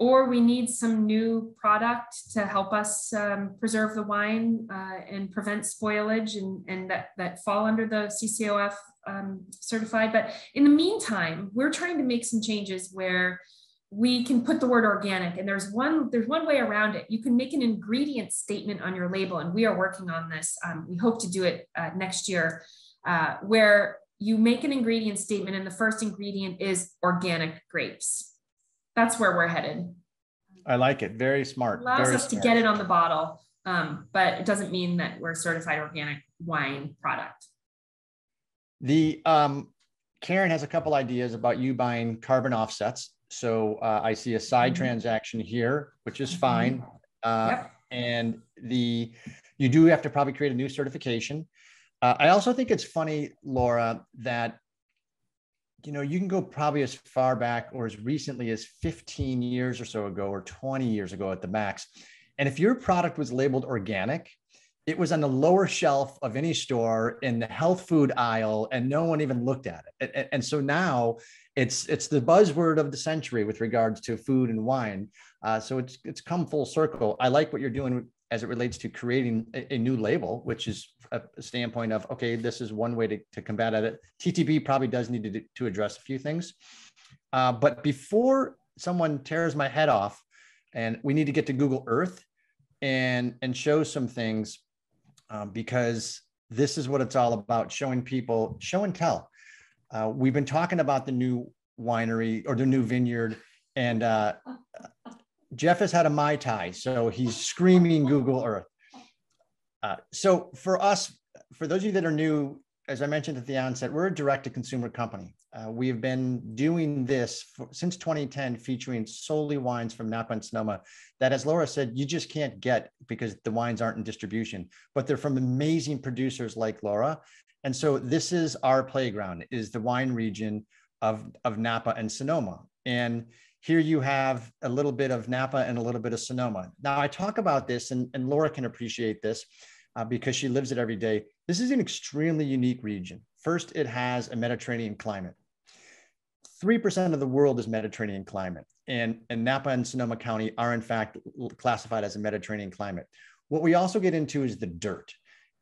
or we need some new product to help us um, preserve the wine uh, and prevent spoilage and, and that, that fall under the CCOF um, certified. But in the meantime, we're trying to make some changes where we can put the word organic and there's one there's one way around it. You can make an ingredient statement on your label and we are working on this. Um, we hope to do it uh, next year uh, where you make an ingredient statement and the first ingredient is organic grapes that's where we're headed. I like it. Very smart. Allows Very us smart. to get it on the bottle. Um, but it doesn't mean that we're certified organic wine product. The um, Karen has a couple ideas about you buying carbon offsets. So uh, I see a side mm-hmm. transaction here, which is mm-hmm. fine. Uh, yep. And the you do have to probably create a new certification. Uh, I also think it's funny, Laura, that you know you can go probably as far back or as recently as 15 years or so ago, or 20 years ago at the max. And if your product was labeled organic, it was on the lower shelf of any store in the health food aisle and no one even looked at it. And, so now it's it's the buzzword of the century with regards to food and wine. Uh, so it's it's come full circle. I like what you're doing as it relates to creating a, a new label which is a, standpoint of okay this is one way to, to combat it ttb probably does need to, to address a few things uh, but before someone tears my head off and we need to get to google earth and and show some things um, because this is what it's all about showing people, show and tell. Uh, we've been talking about the new winery or the new vineyard, and uh, Jeff has had a Mai Tai, so he's screaming Google Earth. Uh, so for us, for those of you that are new, as I mentioned at the onset, we're a direct to consumer company. Uh, we have been doing this for, since 2010, featuring solely wines from Napa and Sonoma that, as Laura said, you just can't get because the wines aren't in distribution, but they're from amazing producers like Laura. And so this is our playground, is the wine region of, of Napa and Sonoma. And here you have a little bit of Napa and a little bit of Sonoma. Now I talk about this and, and Laura can appreciate this uh, because she lives it every day. This is an extremely unique region. First, it has a Mediterranean climate. 3% of the world is Mediterranean climate. And, and Napa and Sonoma County are, in fact, classified as a Mediterranean climate. What we also get into is the dirt.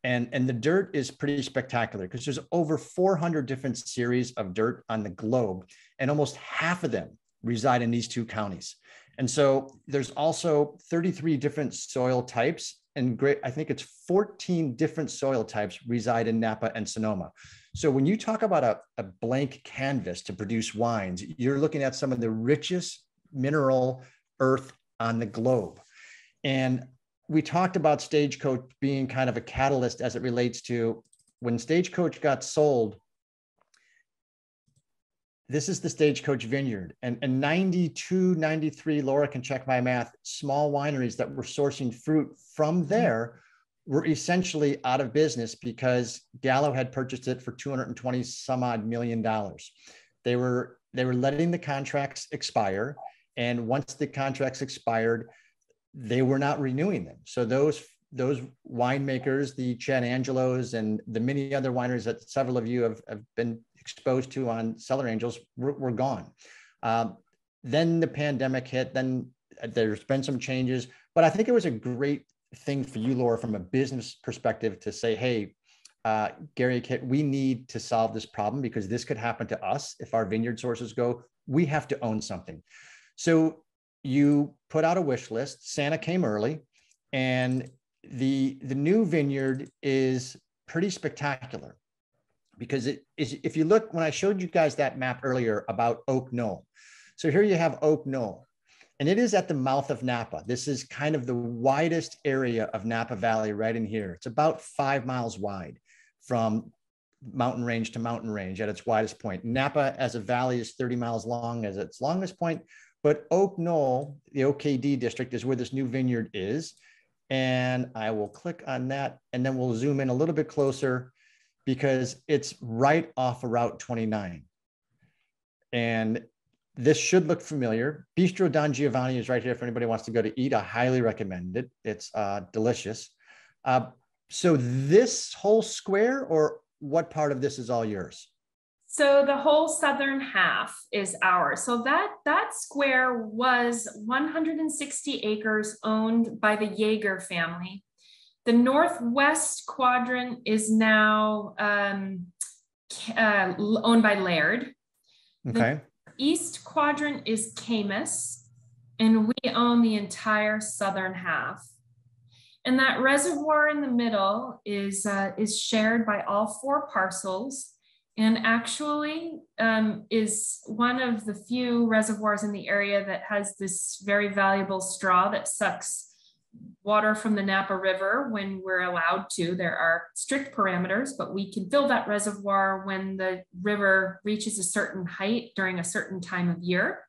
And, and the dirt is pretty spectacular because there's over 400 different series of dirt on the globe, and almost half of them reside in these two counties. And so there's also 33 different soil types and great, I think it's 14 different soil types reside in Napa and Sonoma. So when you talk about a, a blank canvas to produce wines, you're looking at some of the richest mineral earth on the globe. And we talked about Stagecoach being kind of a catalyst as it relates to when Stagecoach got sold. This is the Stagecoach Vineyard, and, and 92, 93, Laura can check my math, small wineries that were sourcing fruit from mm-hmm. there were essentially out of business because Gallo had purchased it for 220 some odd million dollars. They were they were letting the contracts expire, and once the contracts expired, they were not renewing them. So those those winemakers, the Chad Angelos and the many other wineries that several of you have, have been exposed to on Cellar Angels were, were gone. Um, then the pandemic hit. Then there's been some changes, but I think it was a great thing for you, Laura, from a business perspective to say, hey, uh, Gary, we need to solve this problem because this could happen to us if our vineyard sources go. We have to own something. So you put out a wish list. Santa came early, and the the new vineyard is pretty spectacular because it is. If you look when I showed you guys that map earlier about Oak Knoll, so here you have Oak Knoll and it is at the mouth of Napa. This is kind of the widest area of Napa Valley right in here. It's about five miles wide from mountain range to mountain range at its widest point. Napa as a valley is 30 miles long as its longest point, but Oak Knoll, the OKD district, is where this new vineyard is. And I will click on that and then we'll zoom in a little bit closer because it's right off of Route 29. And this should look familiar. Bistro Don Giovanni is right here if anybody wants to go to eat. I highly recommend it. It's uh, delicious. Uh, so this whole square or what part of this is all yours? So the whole southern half is ours. So that that square was 160 acres owned by the Yeager family. The northwest quadrant is now um, uh, owned by Laird. Okay east quadrant is Caymus, and we own the entire southern half. And that reservoir in the middle is, uh, is shared by all four parcels and actually um, is one of the few reservoirs in the area that has this very valuable straw that sucks water from the Napa River when we're allowed to. There are strict parameters, but we can fill that reservoir when the river reaches a certain height during a certain time of year.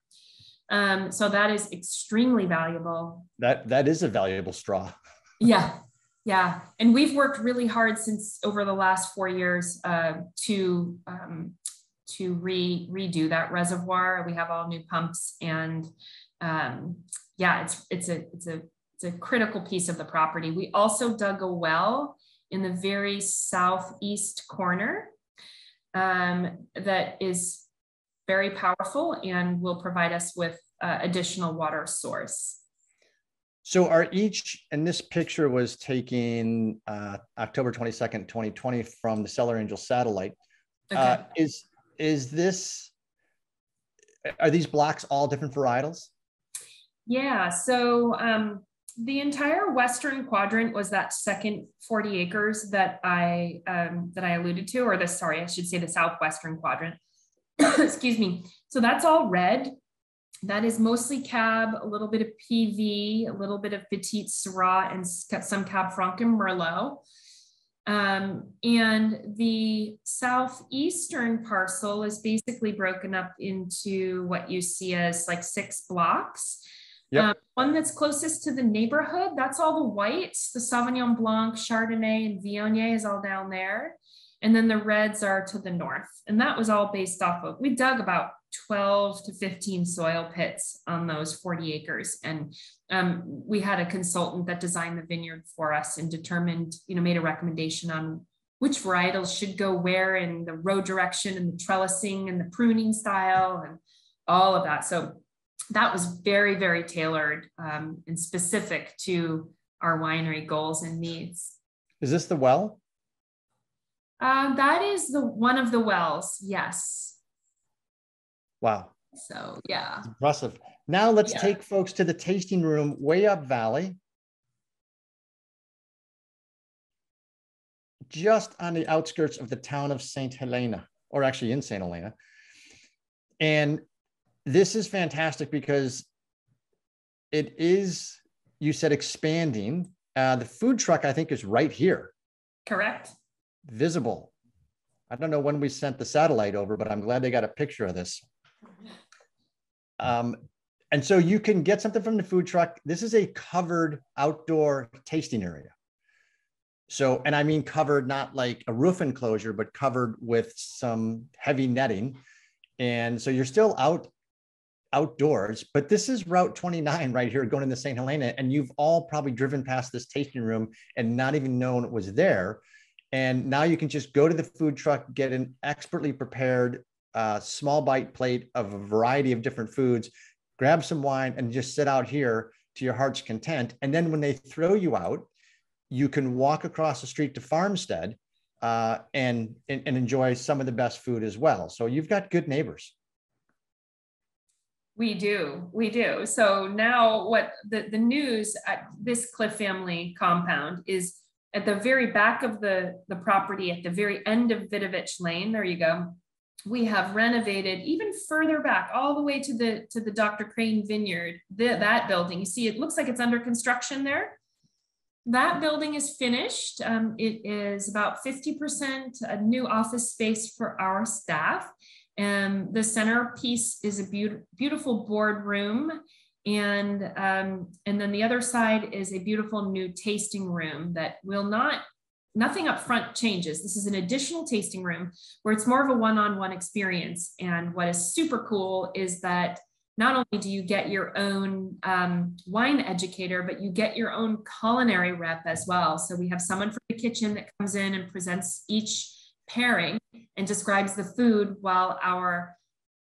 Um, so that is extremely valuable. That that is a valuable straw. yeah, yeah, and we've worked really hard since over the last four years uh, to um, to re redo that reservoir. We have all new pumps, and um, yeah, it's it's a it's a it's a critical piece of the property. We also dug a well in the very southeast corner um, that is very powerful and will provide us with uh, additional water source. So are each, and this picture was taken uh, October 22nd, 2020 from the Cellar Angel satellite. Uh, okay. Uh, is, is this, are these blocks all different varietals? Yeah, so um, the entire western quadrant was that second 40 acres that I um, that I alluded to, or the sorry, I should say the southwestern quadrant. Excuse me. So that's all red. That is mostly cab, a little bit of PV, a little bit of Petite Syrah, and some Cab Franc and Merlot. Um, and the southeastern parcel is basically broken up into what you see as like six blocks. Yep. Um, one that's closest to the neighborhood, that's all the whites, the Sauvignon Blanc, Chardonnay, and Viognier is all down there. And then the reds are to the north. And that was all based off of, we dug about 12 to 15 soil pits on those 40 acres. And um, we had a consultant that designed the vineyard for us and determined, you know, made a recommendation on which varietals should go where and the row direction and the trellising and the pruning style and all of that. So that was very, very tailored um, and specific to our winery goals and needs. Is this the well? Uh, that is the one of the wells. Yes. Wow. So yeah. It's impressive. Now let's yeah. take folks to the tasting room way up valley. Just on the outskirts of the town of St. Helena, or actually in St. Helena. And this is fantastic because it is, you said expanding. Uh, the food truck, I think, is right here. Correct. Visible. I don't know when we sent the satellite over, but I'm glad they got a picture of this. Um, and so you can get something from the food truck. This is a covered outdoor tasting area. So, and I mean covered, not like a roof enclosure, but covered with some heavy netting. And so you're still out outdoors, but this is Route 29 right here going into St. Helena. And you've all probably driven past this tasting room and not even known it was there. And now you can just go to the food truck, get an expertly prepared uh, small bite plate of a variety of different foods, grab some wine, and just sit out here to your heart's content. And then when they throw you out, you can walk across the street to Farmstead uh, and, and, and enjoy some of the best food as well. So you've got good neighbors. We do, we do. So now what the, the news at this Clif family compound is at the very back of the, the property, at the very end of Vidovich Lane, there you go. We have renovated even further back, all the way to the to the Dr. Crane Vineyard, the, that building. You see, it looks like it's under construction there. That building is finished. Um, it is about 50% a new office space for our staff. And the centerpiece is a be- beautiful boardroom. And, um, and then the other side is a beautiful new tasting room that will not, nothing up front changes. This is an additional tasting room where it's more of a one on one experience. And what is super cool is that not only do you get your own um, wine educator, but you get your own culinary rep as well. So we have someone from the kitchen that comes in and presents each pairing and describes the food while our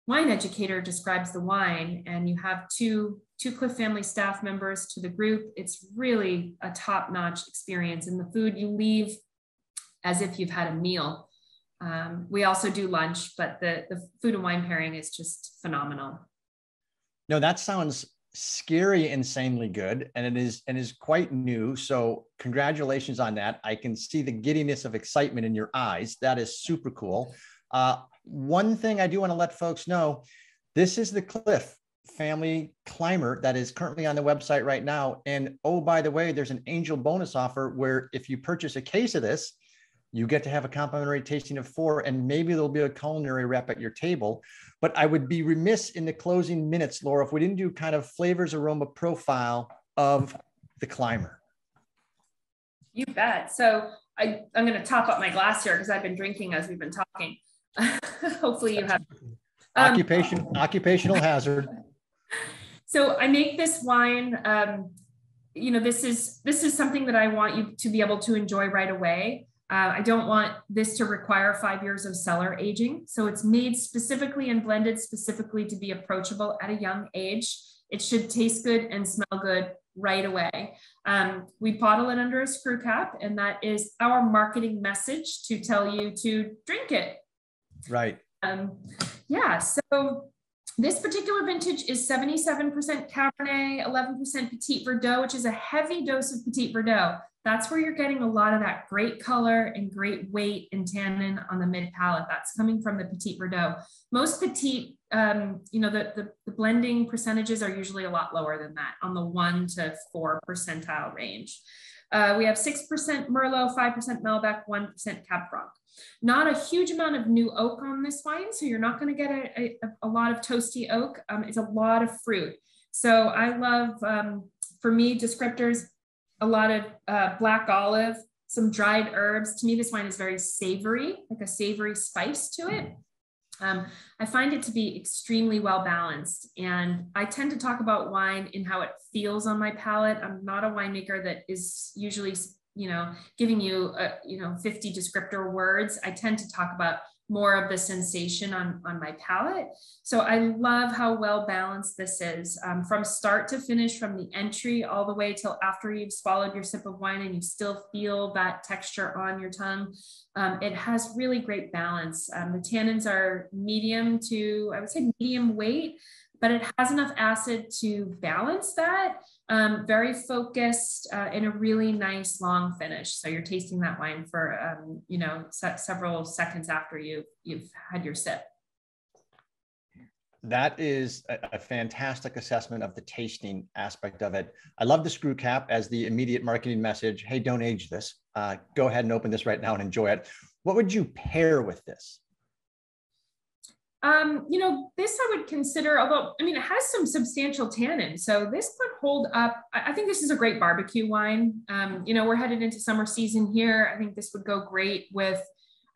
wine educator describes the wine. And you have two two Clif family staff members to the group. It's really a top-notch experience. And the food you leave as if you've had a meal. Um, we also do lunch but the the food and wine pairing is just phenomenal. No that sounds scary insanely good and it is and is quite new so congratulations on that i can see the giddiness of excitement in your eyes that is super cool uh, one thing i do want to let folks know this is the Clif family climber that is currently on the website right now. And oh, by the way, there's an angel bonus offer where if you purchase a case of this, you get to have a complimentary tasting of four, and maybe there'll be a culinary rep at your table. But I would be remiss in the closing minutes, Laura, if we didn't do kind of flavors aroma profile of the climber. You bet. So I, I'm going to top up my glass here because I've been drinking as we've been talking. Hopefully you have. Um, Occupation, occupational hazard. So I make this wine. Um, you know, this is this is something that I want you to be able to enjoy right away. Uh, I don't want this to require five years of cellar aging. So it's made specifically and blended specifically to be approachable at a young age. It should taste good and smell good right away. Um, we bottle it under a screw cap, and that is our marketing message to tell you to drink it. Right. Um, yeah. So this particular vintage is 77% Cabernet, 11% Petit Verdot, which is a heavy dose of Petit Verdot. That's where you're getting a lot of that great color and great weight and tannin on the mid palate. That's coming from the Petit Verdot. Most Petite, um, you know, the, the, the, blending percentages are usually a lot lower than that on the one to four percentile range. Uh, we have 6% Merlot, 5% Malbec, 1% Cab Franc. Not a huge amount of new oak on this wine, so you're not going to get a, a, a, lot of toasty oak. Um, it's a lot of fruit. So I love, um, for me, descriptors, a lot of uh, black olive, some dried herbs. To me, this wine is very savory, like a savory spice to it. Um, I find it to be extremely well balanced. And I tend to talk about wine in how it feels on my palate. I'm not a winemaker that is usually you know, giving you, a, you know, 50 descriptor words. I tend to talk about more of the sensation on, on my palate. So I love how well balanced this is um, from start to finish, from the entry all the way till after you've swallowed your sip of wine and you still feel that texture on your tongue. Um, it has really great balance. Um, the tannins are medium to, I would say medium weight, but it has enough acid to balance that. Um, very focused uh, in a really nice long finish. So you're tasting that wine for, um, you know, se- several seconds after you, you've had your sip. That is a, a, fantastic assessment of the tasting aspect of it. I love the screw cap as the immediate marketing message. Hey, don't age this. Uh, go ahead and open this right now and enjoy it. What would you pair with this? Um, you know, this I would consider, although I mean, it has some substantial tannin. So this could hold up. I think this is a great barbecue wine. Um, you know, we're headed into summer season here. I think this would go great with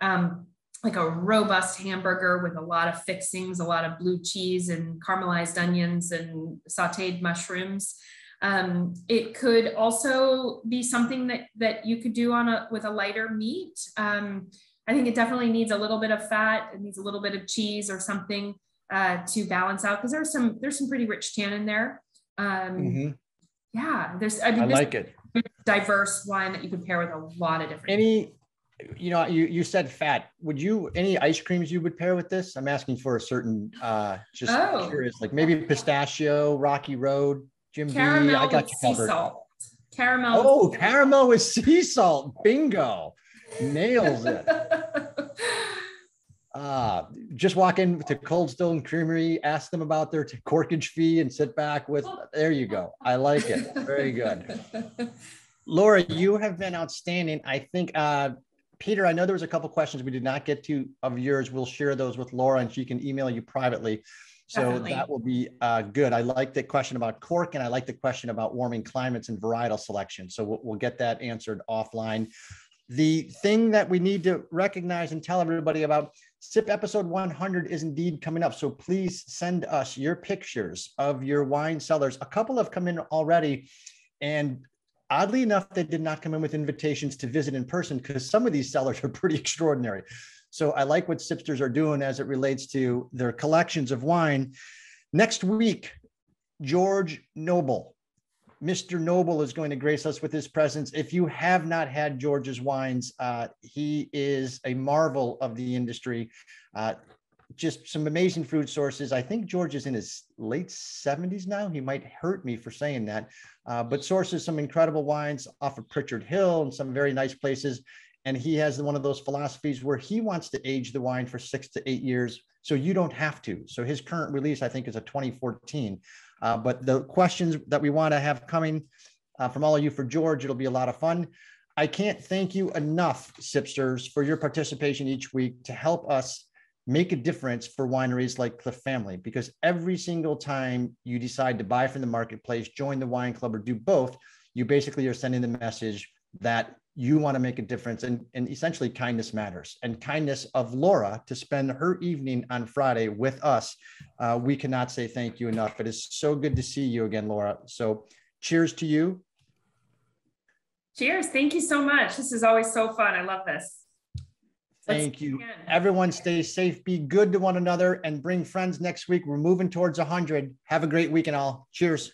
um, like a robust hamburger with a lot of fixings, a lot of blue cheese and caramelized onions and sauteed mushrooms. Um, it could also be something that that you could do on a with a lighter meat. Um, I think it definitely needs a little bit of fat. It needs a little bit of cheese or something uh, to balance out because there's some there's some pretty rich tannin there. Um, mm-hmm. Yeah, there's I, mean, I like it. Diverse wine that you can pair with a lot of different. Any, you know, you you said fat. Would you any ice creams you would pair with this? I'm asking for a certain uh just oh. curious, like maybe pistachio, Rocky Road, Jim caramel. I got you covered. Sea Salt. Caramel. Oh, caramel with sea salt. Bingo. Nails it. Uh, just walk in to Cold Stone Creamery, ask them about their corkage fee, and sit back with. There you go. I like it. Very good. Laura, you have been outstanding. I think, uh, Peter, I know there was a couple questions we did not get to of yours. We'll share those with Laura, and she can email you privately. So Definitely. that will be uh, good. I like the question about cork, and I like the question about warming climates and varietal selection. So we'll, we'll get that answered offline the thing that we need to recognize and tell everybody about SIP episode 100 is indeed coming up. So please send us your pictures of your wine cellars. A couple have come in already. And oddly enough, they did not come in with invitations to visit in person because some of these cellars are pretty extraordinary. So I like what Sipsters are doing as it relates to their collections of wine. Next week, George Noble Mr. Noble is going to grace us with his presence. If you have not had George's wines, uh, he is a marvel of the industry. Uh, just some amazing food sources. I think George is in his late 70s now. He might hurt me for saying that, uh, but sources some incredible wines off of Pritchard Hill and some very nice places. And he has one of those philosophies where he wants to age the wine for six to eight years So you don't have to. So his current release, I think, is a 2014. Uh, but the questions that we want to have coming uh, from all of you for George, it'll be a lot of fun. I can't thank you enough, Sipsters, for your participation each week to help us make a difference for wineries like Clif Family because every single time you decide to buy from the marketplace, join the wine club, or do both, you basically are sending the message that you want to make a difference and, and essentially kindness matters and kindness of laura to spend her evening on friday with us uh, we cannot say thank you enough it is so good to see you again laura so cheers to you cheers thank you so much this is always so fun i love this Thank you. Everyone stay safe, be good to one another, and bring friends next week. We're moving towards 100. Have a great week and all. Cheers.